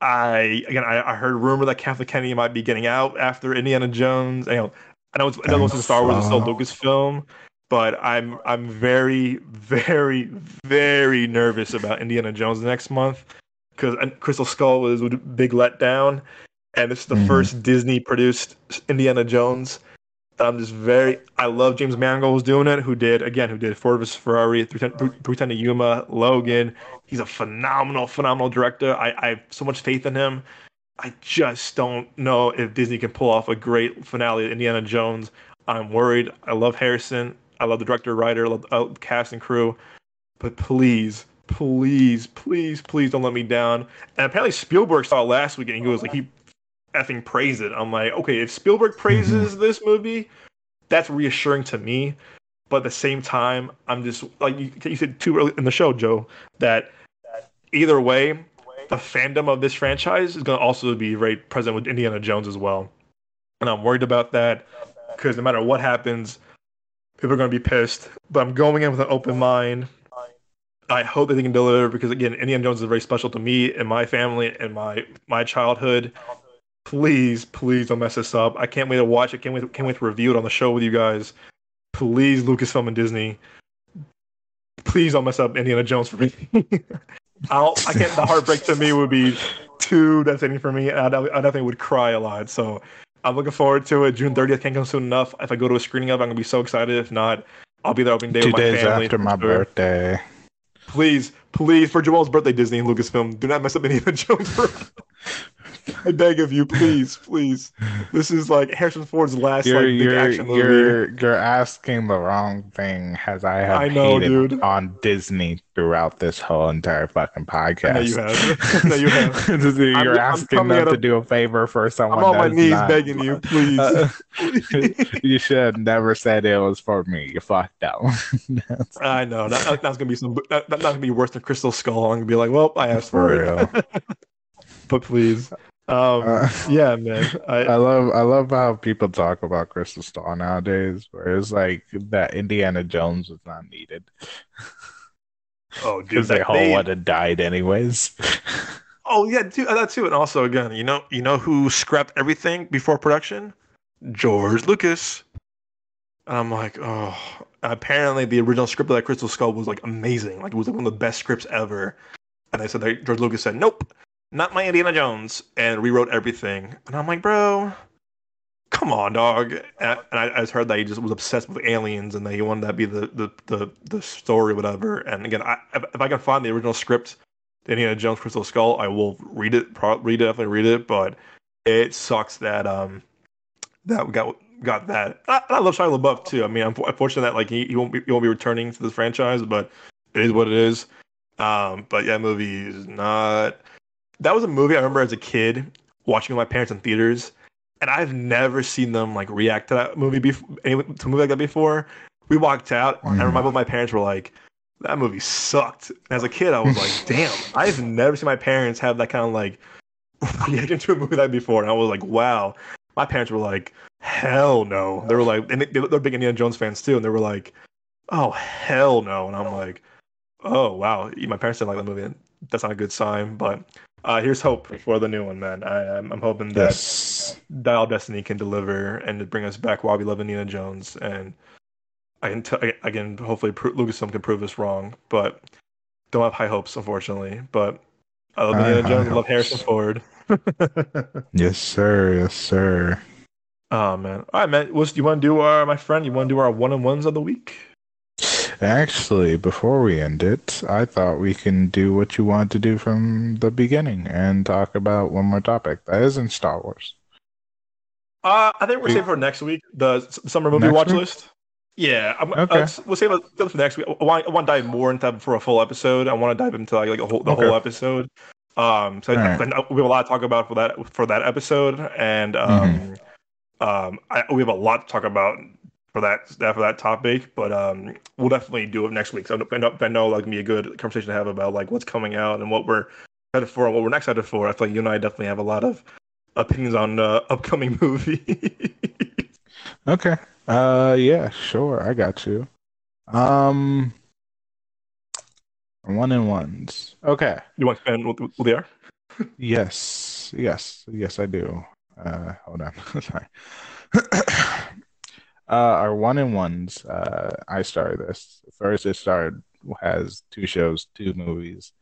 I again, I, I heard rumor that Kathleen Kennedy might be getting out after Indiana Jones. I know, I know it's, I know it's a Star Wars, it's still Lucasfilm, but I'm I'm very, very, very nervous about Indiana Jones next month because Crystal Skull was a big letdown, and this is the mm-hmm. first Disney produced Indiana Jones I'm just very. I love James Mangold was doing it. Who did again? Who did Ford vs Ferrari, 310, 310 to Yuma, Logan. He's a phenomenal, phenomenal director. I, I have so much faith in him. I just don't know if Disney can pull off a great finale of Indiana Jones. I'm worried. I love Harrison. I love the director, writer, love uh, cast and crew. But please, please, please, please don't let me down. And apparently Spielberg saw it last week and he was like he effing praise it. I'm like, okay, if Spielberg praises mm-hmm. this movie, that's reassuring to me. But at the same time, I'm just like you, you said too early in the show, Joe, that either way, the fandom of this franchise is going to also be very present with Indiana Jones as well. And I'm worried about that because no matter what happens, people are going to be pissed. But I'm going in with an open mind. I hope that they can deliver because again, Indiana Jones is very special to me and my family and my my childhood please, please don't mess this up. I can't wait to watch it. Can't wait, can't wait to review it on the show with you guys. Please, Lucasfilm and Disney, please don't mess up Indiana Jones for me. I'll, I can't. The heartbreak to me would be too devastating for me. I, I definitely would cry a lot. So I'm looking forward to it. June 30th can't come soon enough. If I go to a screening of it, I'm gonna be so excited. If not, I'll be there opening day Two with my days family. after my birthday. Please, please, for Joel's birthday, Disney and Lucasfilm, do not mess up Indiana Jones. I beg of you, please, please. This is like Harrison Ford's last you're, like big you're, action movie. You're you're asking the wrong thing, as I have I know, hated dude. on Disney throughout this whole entire fucking podcast. No, you have. no, you have. you're I'm, asking I'm them to do a favor for someone. I'm on my knees not, begging you, please. Uh, you should have never said it was for me. You fucked up. I know. That, that's gonna be some. That, that's not gonna be worse than Crystal Skull. I'm gonna be like, well, I asked for, for it. but please. Um, uh, yeah, man. I, I, love I love how people talk about Crystal Skull nowadays, where it's like that Indiana Jones was not needed. Oh, because they all would have died anyways. oh yeah, too, that too, and also again, you know, you know who scrapped everything before production? George Lucas. And I'm like, oh. Apparently, the original script of that Crystal Skull was like amazing. Like it was like one of the best scripts ever. And they said that George Lucas said, nope not my Indiana Jones, and rewrote everything. And I'm like, bro, come on, dog. And, I, I, just heard that he just was obsessed with aliens and that he wanted that to be the the the, the story, whatever. And again, I, if, if I can find the original script, Indiana Jones Crystal Skull, I will read it. Pro- read it, definitely read it. But it sucks that um that we got got that. I, I love Shia LaBeouf too. I mean, I'm fortunate that like he, he won't be he won't be returning to this franchise, but it is what it is. Um, but yeah, movie is not. That was a movie I remember as a kid watching with my parents in theaters, and I've never seen them like react to that movie before to a movie like that before. We walked out, mm. and I remember my parents were like, "That movie sucked." And as a kid, I was like, "Damn!" I've never seen my parents have that kind of like reaction to a movie like that before, and I was like, "Wow." My parents were like, "Hell no!" They were like, and they, they're big Indiana Jones fans too, and they were like, "Oh hell no!" And I'm like, "Oh wow!" My parents didn't like the movie. That's not a good sign, but uh, here's hope for the new one, man. I, am I'm hoping that yes. Dial Destiny can deliver and bring us back while we love Indiana Jones. And I can, t- I can hopefully pro- Lucasfilm can prove us wrong, but don't have high hopes, unfortunately. But I love Indiana Jones. I love Harrison Ford. yes, sir. Yes, sir. Oh man. All right, man. What's, you want to do our my friend? You want to do our one on ones of the week? Actually, before we end it, I thought we can do what you wanted to do from the beginning and talk about one more topic that isn't Star Wars. Uh, I think we're saving for next week the summer movie next watch week? list. Yeah, I'm, okay. Uh, we'll save it for next week. I want, I want to dive more into that for a full episode. I want to dive into like, like a whole, the okay. whole episode. Um, so I, right. I, we have a lot to talk about for that for that episode, and um, mm-hmm. um, I, we have a lot to talk about for that for that topic, but um, we'll definitely do it next week. So I know, I know like be a good conversation to have about like what's coming out and what we're excited for and what we're next excited for. I feel like you and I definitely have a lot of opinions on uh, upcoming movies. okay. Uh, yeah, sure. I got you. Um, one and ones. Okay. You want to spend what, what they are? yes. Yes. Yes, I do. Uh, hold on. Sorry. Uh, our one in ones. Uh, I started this first. It started has two shows, two movies,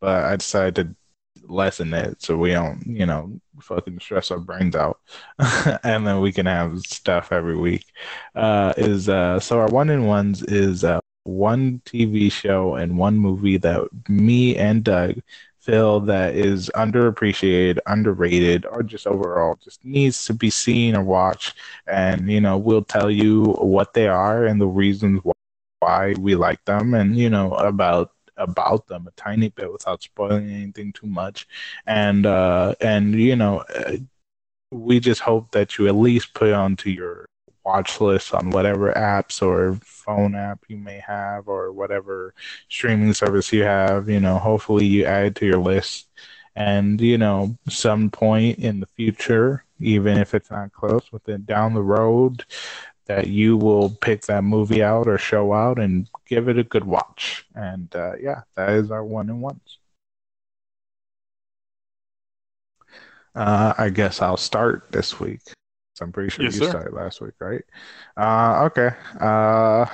but I decided to lessen it so we don't, you know, fucking stress our brains out, and then we can have stuff every week. Uh, is uh, so our one in ones is uh, one TV show and one movie that me and Doug feel that is underappreciated, underrated, or just overall just needs to be seen or watched. And, you know, we'll tell you what they are and the reasons why we like them and, you know, about about them a tiny bit without spoiling anything too much. And uh and you know, uh, we just hope that you at least put onto your watch list on whatever apps or phone app you may have or whatever streaming service you have. You know, hopefully you add to your list. And, you know, some point in the future, even if it's not close, within down the road, that you will pick that movie out or show out and give it a good watch. And uh, yeah, that is our one and ones. Uh, I guess I'll start this week. I'm pretty sure yes, you sir. started last week, right? Uh, okay. Uh,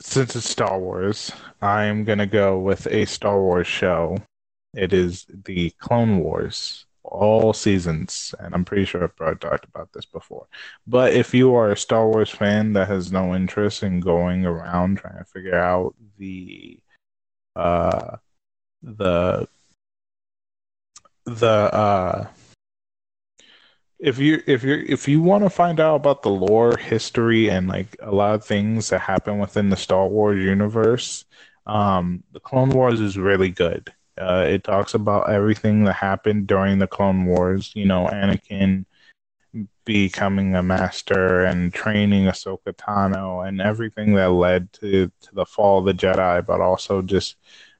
since it's Star Wars, I'm gonna go with a Star Wars show. It is the Clone Wars, all seasons, and I'm pretty sure I've probably talked about this before. But if you are a Star Wars fan that has no interest in going around trying to figure out the uh the the uh if you if you if you want to find out about the lore, history, and like a lot of things that happen within the Star Wars universe, um, the Clone Wars is really good. Uh, it talks about everything that happened during the Clone Wars. You know, Anakin becoming a master and training Ahsoka Tano and everything that led to to the fall of the Jedi, but also just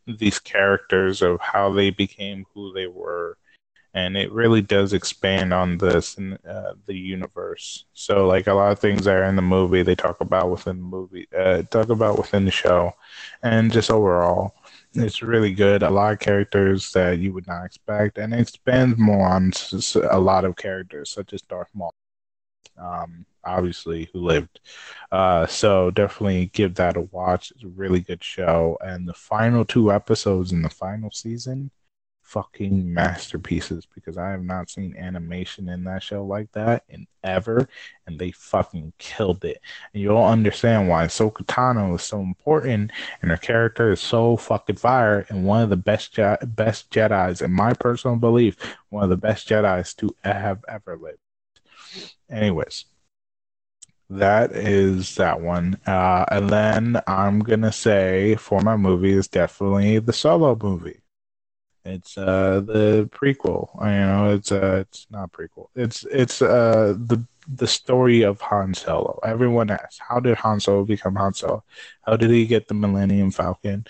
these characters of how they became who they were and it really does expand on this uh, the universe. So, like a lot of things that are in the movie, they talk about within the movie, uh, talk about within the show, and just overall, it's really good. A lot of characters that you would not expect, and it expands more on a lot of characters, such as Darth Maul. Um, obviously, who lived. Uh, so definitely give that a watch. It's a really good show, and the final two episodes in the final season fucking masterpieces because I have not seen animation in that show like that in ever, and they fucking killed it. And you'll understand why Ahsoka Tano is so important, and her character is so fucking fire, and one of the best Je- best Jedi's, in my personal belief, one of the best Jedi's to have ever lived. Anyways, that is that one. Uh, and then I'm gonna say for my movie is definitely the solo movie. It's uh the prequel. You know, it's uh it's not prequel. It's it's uh the the story of Han Solo. Everyone asks, how did Han Solo become Han Solo? How did he get the Millennium Falcon?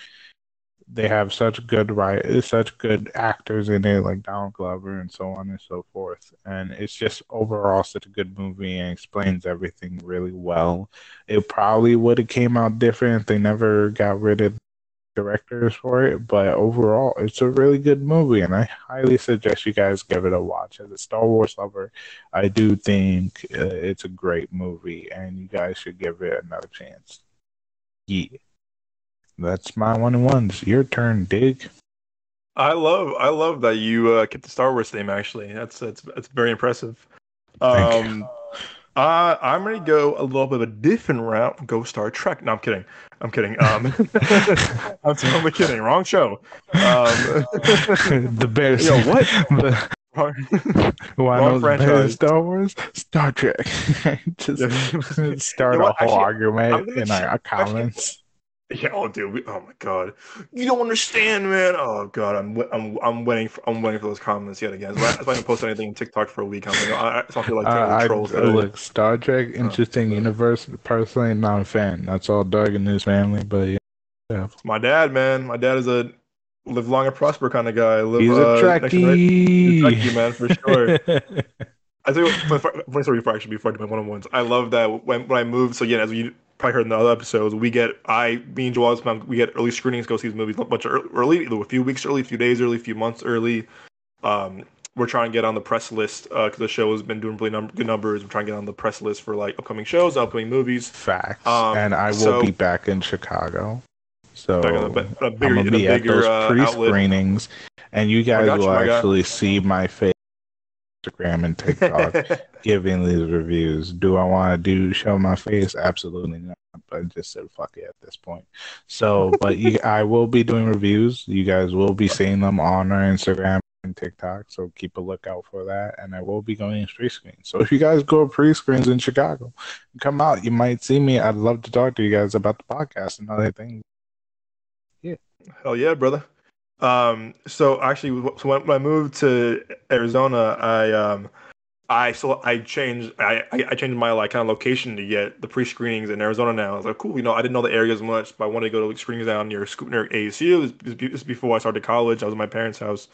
They have such good right, such good actors in it, like Donald Glover and so on and so forth. And it's just overall such a good movie and explains everything really well. It probably would have came out different if they never got rid of directors for it, but overall, it's a really good movie, and I highly suggest you guys give it a watch. As a Star Wars lover, I do think uh, it's a great movie, and you guys should give it another chance. Yeah, that's my one and ones. Your turn, Dig. I love, I love that you uh, kept the Star Wars theme. Actually, that's that's that's very impressive. Um, uh, I'm gonna go a little bit of a different route. Go Star Trek. No, I'm kidding. I'm kidding. Um, I'm totally kidding. Wrong show. Um, the best. Yo, what? The, why Wrong franchise. Star Wars? Star Trek. Just Yeah. start You know a whole argument in our comments. Yeah, oh dude, we, oh my god, you don't understand, man. Oh god, I'm I'm I'm waiting for I'm waiting for those comments yet again. That's why I didn't post anything on TikTok for a week. I'm like, I, I don't feel like Uh, I, trolls. today. look, Star Trek, interesting yeah. universe. Personally, not a fan. That's all Doug and his family, but yeah. yeah. My dad, man, my dad is a live long and prosper kind of guy. Live, He's a uh, next generation- Trekkie. Trekkie, man, for sure. I think funny- story before actually before I do my one on ones. I love that when when I moved. So yeah, as you probably heard in the other episodes, we get I me and Joel's mom we get early screenings, go see these movies a bunch of ear- early, a few weeks early, a few days early, a few months early. Um, we're trying to get on the press list because the show has been doing really num- good numbers. We're trying to get on the press list for like upcoming shows, upcoming movies. Facts. Um, and I will so- be back in Chicago. So a a I'm bigger- gonna be at those uh, pre-screenings, and you guys you, will actually see my face, Instagram and TikTok, giving these reviews. Do I want to do show my face? Absolutely not. But I just said fuck it at this point. So, but you, I will be doing reviews. You guys will be seeing them on our Instagram and TikTok. So keep a lookout for that. And I will be going to pre-screens. So if you guys go to pre-screens in Chicago, come out. You might see me. I'd love to talk to you guys about the podcast and other things. Yeah. Hell yeah, brother. Um, so actually, so when, I moved to Arizona, I um, I so I changed I I changed my like kind of location to get the pre screenings in Arizona now. I was like, cool, you know, I didn't know the area as much, but I wanted to go to screenings down near near ASU. This is before I started college. I was at my parents' house,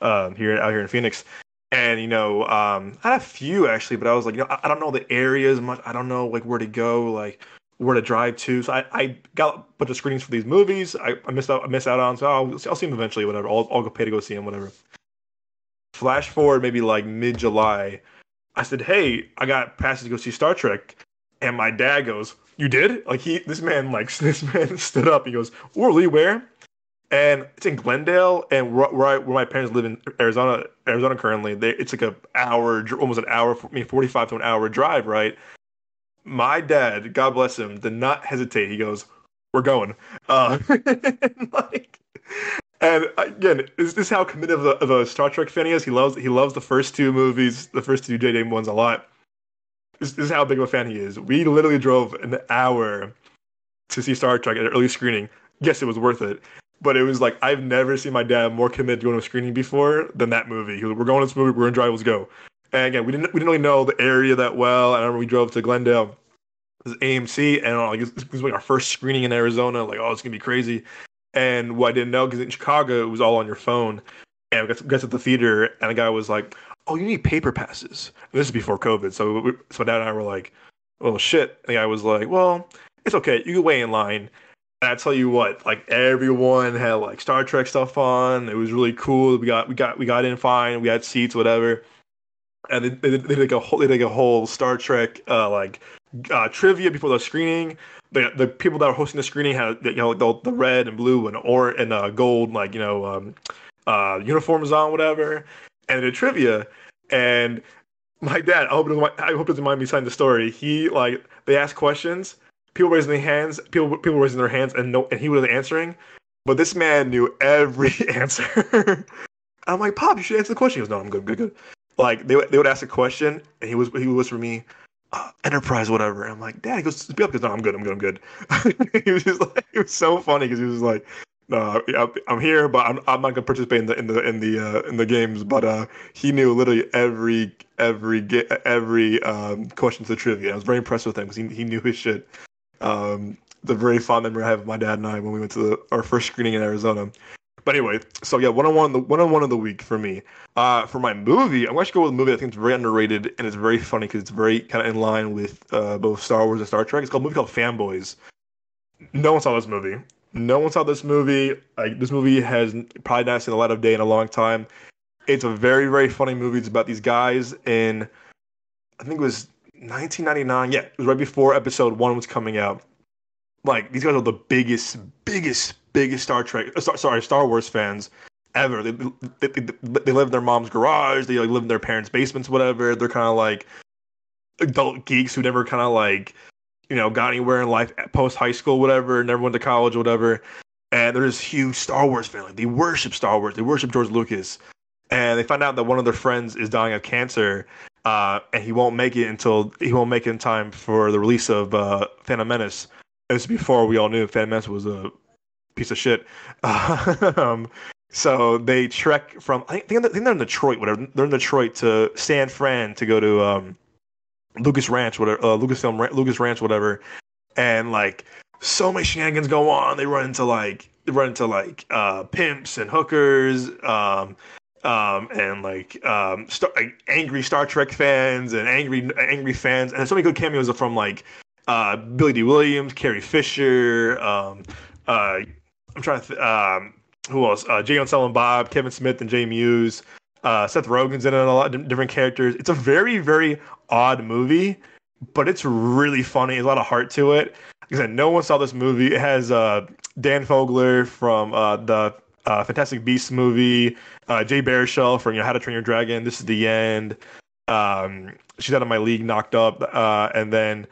um, here out here in Phoenix. And you know, um, I had a few actually, but I was like, you know, I, I don't know the area as much. I don't know like where to go, like where to drive to. So I, I got a bunch of screenings for these movies. I, I missed out I missed out on. So I'll, I'll see them eventually. Whatever. I'll, I'll go pay to go see them. Whatever. Flash forward maybe like mid July. I said, hey, I got passes to go see Star Trek, and my dad goes, you did? Like he, this man, like this man stood up. He goes, Orly, where? And it's in Glendale, and where, where, I, where my parents live in Arizona, Arizona currently. They, it's like a hour, almost an hour, I mean, forty-five to an hour drive, right? My dad, God bless him, did not hesitate. He goes, "We're going." Uh, and, like, and again, is this how committed of a, of a Star Trek fan he is? He loves he loves the first two movies, the first two JJ ones a lot. This, this is how big of a fan he is. We literally drove an hour to see Star Trek at an early screening. Yes, it was worth it. But it was like I've never seen my dad more committed to going to a screening before than that movie. He was, we're going to this movie. We're to drive. Let's go. And again, we didn't we didn't really know the area that well. I remember we drove to Glendale, this AMC, and uh, like this was like our first screening in Arizona. Like, oh, it's gonna be crazy. And what I didn't know because in Chicago it was all on your phone. And we got to, got to the theater, and the guy was like, "Oh, you need paper passes." And this is before COVID, so we, so dad and I were like, "Oh shit!" And the guy was like, "Well, it's okay. You can wait in line." And I tell you what, like everyone had like Star Trek stuff on. It was really cool. We got we got we got in fine. We had seats, whatever. And they, they, did like a whole they did like a whole Star Trek uh, like uh, trivia before the screening. The the people that were hosting the screening had you know the, the red and blue and or and uh, gold like you know um, uh, uniforms on, whatever, and the trivia. And my dad, I hope it doesn't, I hope doesn't mind me telling the story. He like they asked questions, people raising their hands, people people raising their hands, and no, and he was answering. But this man knew every answer. I'm like, Pop, you should answer the question. He goes, No, I'm good, good, good. Like they they would ask a question, and he was he was for me, uh, Enterprise, whatever. And I'm like, Dad, he goes, Speak up, because no, I'm good, I'm good, I'm good. he was just like, it was so funny because he was like, no, I'm here, but I'm, I'm not gonna participate in the in the in the uh, in the games. But uh, he knew literally every every every um, question to the trivia. I was very impressed with him because he he knew his shit. Um, the very fond memory I have of my dad and I when we went to the, our first screening in Arizona. But anyway, so yeah, one on one the one on one of the week for me. Uh, for my movie, I'm going to go with a movie I think is very underrated and it's very funny because it's very kind of in line with uh, both Star Wars and Star Trek. It's called a movie called Fanboys. No one saw this movie. No one saw this movie. Like this movie has probably not seen a light of day in a long time. It's a very very funny movie. It's about these guys in, I think it was 1999. Yeah, it was right before Episode One was coming out. Like these guys are the biggest, biggest, biggest Star Trek, uh, sorry, Star Wars fans ever. They, they, they, they live in their mom's garage. They like, live in their parents' basements, whatever. They're kind of like adult geeks who never kind of like you know, got anywhere in life post high school, whatever, never went to college, whatever. And they're this huge Star Wars family. They worship Star Wars. They worship George Lucas. And they find out that one of their friends is dying of cancer, uh, and he won't make it until he won't make it in time for the release of uh, Phantom Menace. This is before we all knew Phantom Menace was a piece of shit. um, so they trek from I think, I think they're in Detroit, whatever. They're in Detroit to San Fran to go to um, Lucas Ranch, whatever, uh, Lucasfilm, Lucas Ranch, whatever, and like so many shenanigans go on. They run into like they run into like uh, pimps and hookers, um, um, and like um, star- like, angry Star Trek fans and angry angry fans, and so many good cameos from like uh, Billy Dee Williams, Carrie Fisher. Um, uh, I'm trying to th- um, who else? Uh, Jay Silent Bob, Kevin Smith, and Jay Mewes. Uh, Seth Rogen's in it, a lot of different characters. It's a very, very odd movie, but it's really funny. There's a lot of heart to it. Like I said, no one saw this movie. It has uh, Dan Fogler from uh, the uh, Fantastic Beasts movie, uh, Jay Baruchel from you know, How to Train Your Dragon. This is the end. Um, she's out of my league, knocked up, uh, and then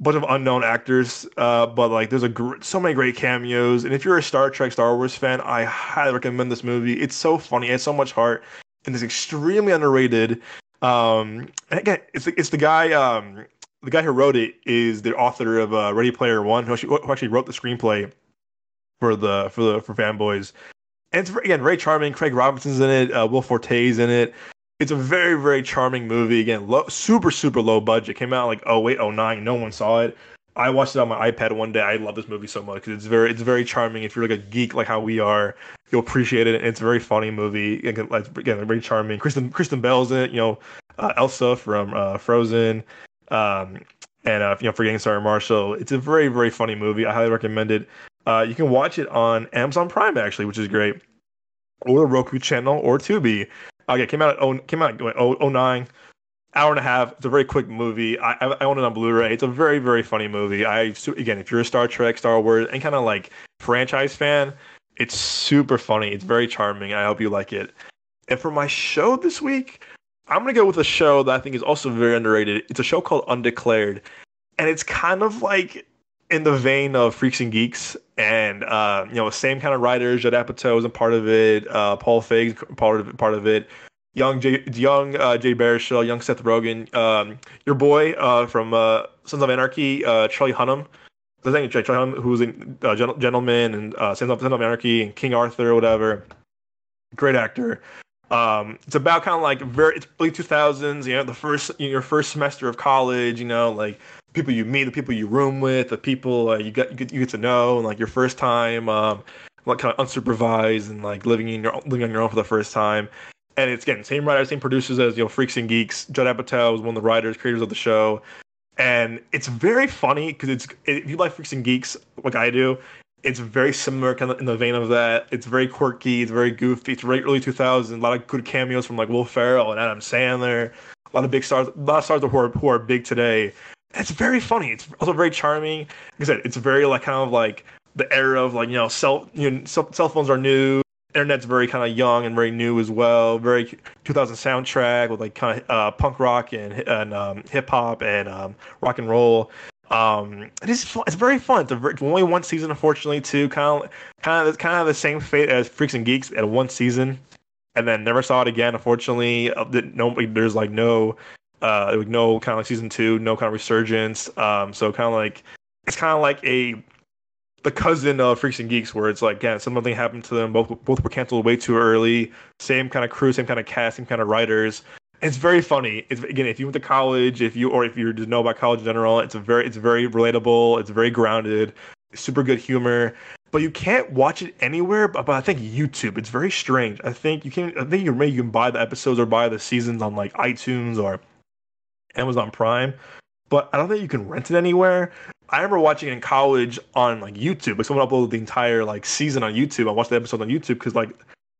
bunch of unknown actors. Uh, but like, there's a gr- so many great cameos. And if you're a Star Trek, Star Wars fan, I highly recommend this movie. It's so funny. It has so much heart and it's extremely underrated. Um, and again, it's the, it's the guy. Um, the guy who wrote it is the author of uh, Ready Player One, who actually, who actually wrote the screenplay for the for the for fanboys. And it's again very charming. Craig Robinson's in it. Uh, Will Forte's in it. It's a very very charming movie. Again, super super low budget. Came out like oh eight oh nine. No one saw it. I watched it on my iPad one day. I love this movie so much because it's very it's very charming. If you're like a geek like how we are, you'll appreciate it. It's a very funny movie. Again, again very charming. Kristen Kristen Bell's in it. You know, uh, Elsa from uh, Frozen, um, and uh, you know, Forgetting Sarah Marshall. It's a very very funny movie. I highly recommend it. Uh, you can watch it on Amazon Prime actually, which is great, or the Roku channel or Tubi. Uh, yeah, came out at oh, came out oh, 09 hour and a half. It's a very quick movie. I, I own it on Blu-ray. It's a very very funny movie. I again, if you're a Star Trek, Star Wars, and kind of like franchise fan, it's super funny. It's very charming. I hope you like it. And for my show this week, I'm gonna go with a show that I think is also very underrated. It's a show called Undeclared, and it's kind of like in the vein of Freaks and Geeks, and uh, you know, same kind of writers. Judd Apatow is a part of it. Uh, Paul Feig part of part of it young Jay, young uh, Jay Baruchel, young Seth Rogen, um, your boy uh, from uh, Sons of Anarchy, uh, Charlie Hunnam. I think Charlie Hunnam, who's in uh, Gentleman and uh, Sons, of, Sons of Anarchy and King Arthur or whatever. Great actor. Um, it's about kind of like very it's early 2000s. You know, the first you know, your first semester of college. You know, like people you meet, the people you room with, the people uh, you get you get, to know, and like your first time. Um, like kind of unsupervised and like living in your living on your own for the first time and it's again same writers, same producers as you know Freaks and Geeks. Judd Apatow is one of the writers, creators of the show, and it's very funny because it's if you like Freaks and Geeks like I do, it's very similar kind of in the vein of that. It's very quirky, it's very goofy. It's very early 2000s. A lot of good cameos from like Will Ferrell and Adam Sandler. A lot of big stars, a lot of stars who are who are big today. It's very funny. It's also very charming. Like I said, it's very like kind of like the era of like you know cell you know cell, phones are new internet's very kind of young and very new as well. Very 2000 soundtrack with like kind of uh, punk rock and and um, hip hop and um, rock and roll. Um, it is fun. It's very fun. It's, a, it's only one season, unfortunately, too. Kind of, kind of, kind of the same fate as Freaks and Geeks at one season, and then never saw it again. Unfortunately, uh, no, there's like no, uh, like no kind of like season two, no kind of resurgence. Um, so kind of like it's kind of like a the cousin of Freaks and Geeks, where it's like, yeah, something happened to them. Both both were canceled way too early. Same kind of crew, same kind of cast, same kind of writers. It's very funny. It's again, if you went to college, if you or if you just know about college in general, it's a very it's very relatable. It's very grounded, super good humor. But you can't watch it anywhere. But, but I think YouTube. It's very strange. I think you can. I think you maybe you can buy the episodes or buy the seasons on like iTunes or Amazon Prime. But I don't think you can rent it anywhere. I remember watching it in college on like YouTube. Like someone uploaded the entire like season on YouTube. I watched the episode on YouTube because like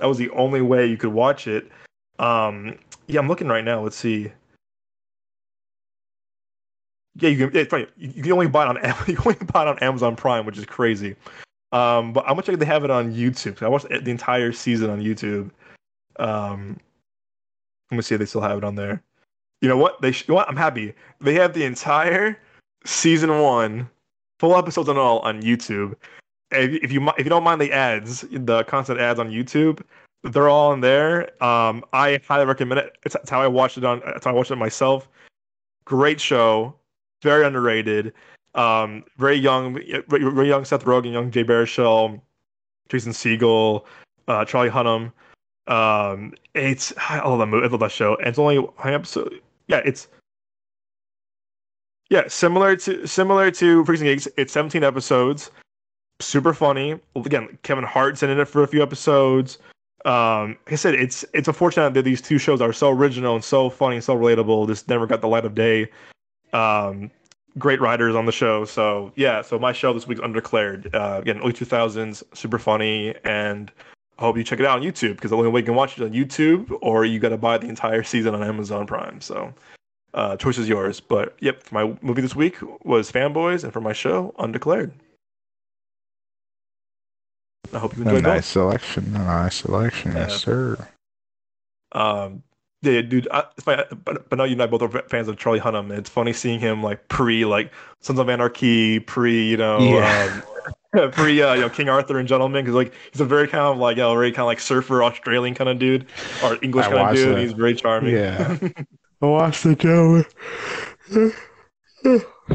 that was the only way you could watch it. Um, yeah, I'm looking right now. Let's see. Yeah, you can. It's funny. You can only buy it on you only buy it on Amazon Prime, which is crazy. Um, but how much like they have it on YouTube? I watched the entire season on YouTube. Um, let me see if they still have it on there. You know what? They sh- you know what? I'm happy. They have the entire season one, full episodes and all on YouTube. If, if you if you don't mind the ads, the constant ads on YouTube, they're all in there. Um, I highly recommend it. It's, it's, how I watched it on. It's how I watched it myself. Great show, very underrated. Um, very young, very, young Seth Rogen, young Jay Baruchel, Jason Segel, uh, Charlie Hunnam. Um, it's I love that movie. I love that show. And it's only episode. Yeah, it's yeah, similar to similar to Freaks and Geeks. It's 17 episodes. Super funny. Again, Kevin Hart's in it for a few episodes um, like I said, it's it's unfortunate that these two shows are so original and so funny and so relatable. This never got the light of day. Um, great writers on the show. So yeah, so my show this week's Undeclared. Uh, again, early two thousands, super funny, and I hope you check it out on YouTube because the only way you can watch it on YouTube, or you got to buy the entire season on Amazon Prime. So uh, choice is yours. But yep, my movie this week was Fanboys, and for my show, Undeclared. I hope you enjoyed a nice selection. A nice selection, yeah. yes, sir. Um, yeah, dude. I, but but now you and I both are fans of Charlie Hunnam. It's funny seeing him like pre like Sons of Anarchy, pre you know, yeah. um, pre uh, you know King Arthur and Gentlemen, because like he's a very kind of like you know, very kind of like surfer Australian kind of dude or English kind of dude. He's very charming. Yeah, I watched the Gentlemen.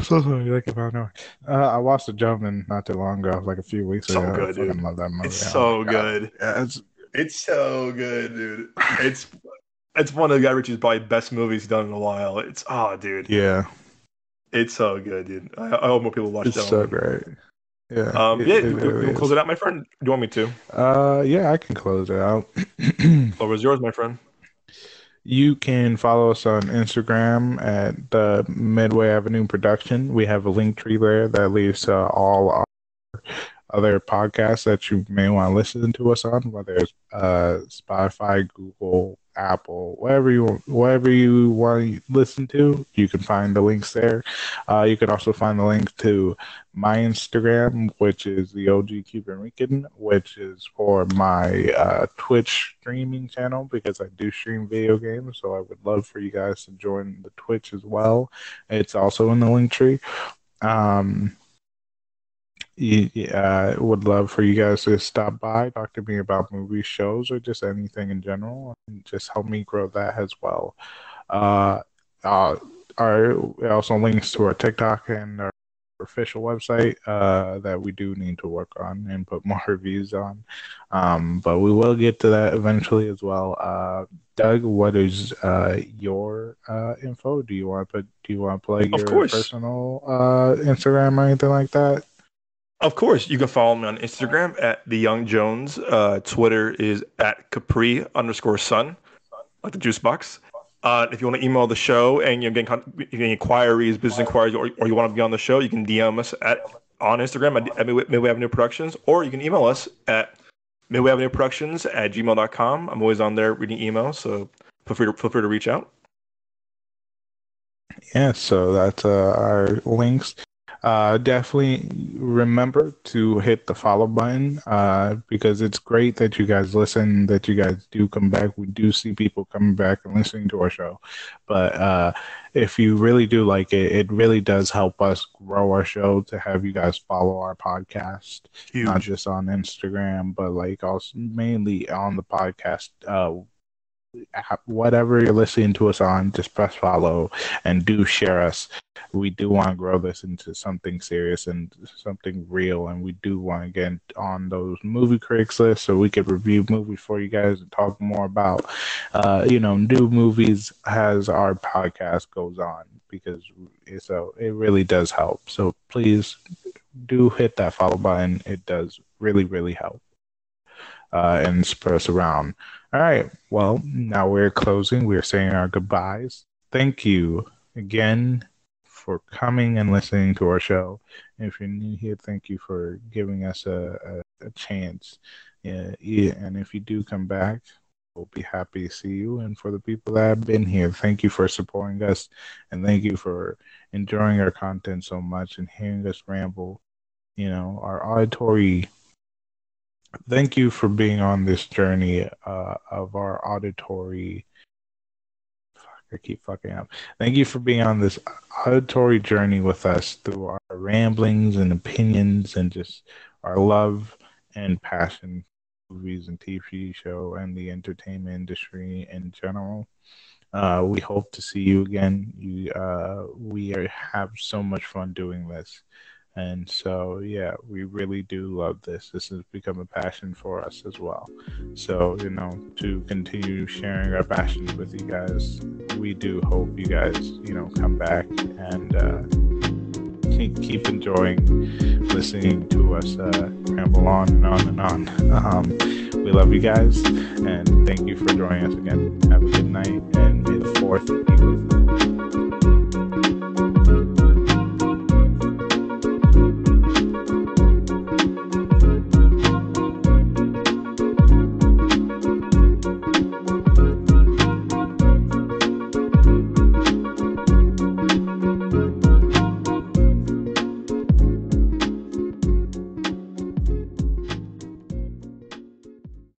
so sorry, like about no. Uh, I watched The Gentleman not too long ago, like a few weeks so ago. Good, I love that movie. It's so good. Yeah, it's it's so good, dude. It's it's one of the Guy Ritchie's probably best movies done in a while. It's oh, dude. Yeah. It's so good, dude. I, I hope more people watch it's that. so great. Yeah. Um. It, yeah. It really close it out, my friend. Do you want me to? Uh. Yeah, I can close it out. what was yours, my friend? You can follow us on Instagram at the Midway Avenue Production. We have a link tree there that leads to all our other podcasts that you may want to listen to us on, whether it's uh, Spotify, Google, Apple, whatever you whatever you want to listen to, you can find the links there. Uh, you can also find the link to my Instagram, which is the OG Cuban Rican, which is for my uh, Twitch streaming channel because I do stream video games. So I would love for you guys to join the Twitch as well. It's also in the link tree. Um, I would love for you guys to stop by, talk to me about movie shows or just anything in general, and just help me grow that as well. Uh, uh, our also links to our TikTok and our official website uh, that we do need to work on and put more reviews on. Um, but we will get to that eventually as well. Uh, Doug, what is uh, your uh, info? Do you want to put? Do you want to plug your personal uh, Instagram or anything like that? Of course, you can follow me on Instagram at the Young Jones. Uh, Twitter is at Capri underscore Sun, like the juice box. Uh, if you want to email the show and you're getting, inquiries, business inquiries, or, or you want to be on the show, you can DM us at on Instagram at, at Midway Avenue Productions, or you can email us at Midway Avenue Productions at gmail.com. I'm always on there reading emails, so feel free to, feel free to reach out. Yeah, so that's uh, our links. Uh, definitely remember to hit the follow button uh, because it's great that you guys listen, that you guys do come back. We do see people coming back and listening to our show. But uh, if you really do like it, it really does help us grow our show to have you guys follow our podcast, Huge. not just on Instagram, but like also mainly on the podcast uh, whatever you're listening to us on, just press follow and do share us. We do want to grow this into something serious and something real, and we do want to get on those movie critics lists so we could review movies for you guys and talk more about, uh, you know, new movies as our podcast goes on because so it really does help. So please do hit that follow button. It does really, really help uh, and spread us around. All right. Well, now we're closing. We're saying our goodbyes. Thank you again for coming and listening to our show. If you're new here, thank you for giving us a, a, a chance. Yeah, yeah, and if you do come back, we'll be happy to see you. And for the people that have been here, thank you for supporting us and thank you for enjoying our content so much and hearing us ramble. You know, our auditory thank you for being on this journey uh, of our auditory. I keep fucking up. Thank you for being on this auditory journey with us through our ramblings and opinions and just our love and passion for movies and TV show and the entertainment industry in general. Uh, we hope to see you again. You, uh, we are, have so much fun doing this. And so, yeah, we really do love this. This has become a passion for us as well. So, you know, to continue sharing our passions with you guys, we do hope you guys, you know, come back and uh, keep, keep enjoying listening to us uh, ramble on and on and on. Um, we love you guys and thank you for joining us again. Have a good night and may the fourth be with you.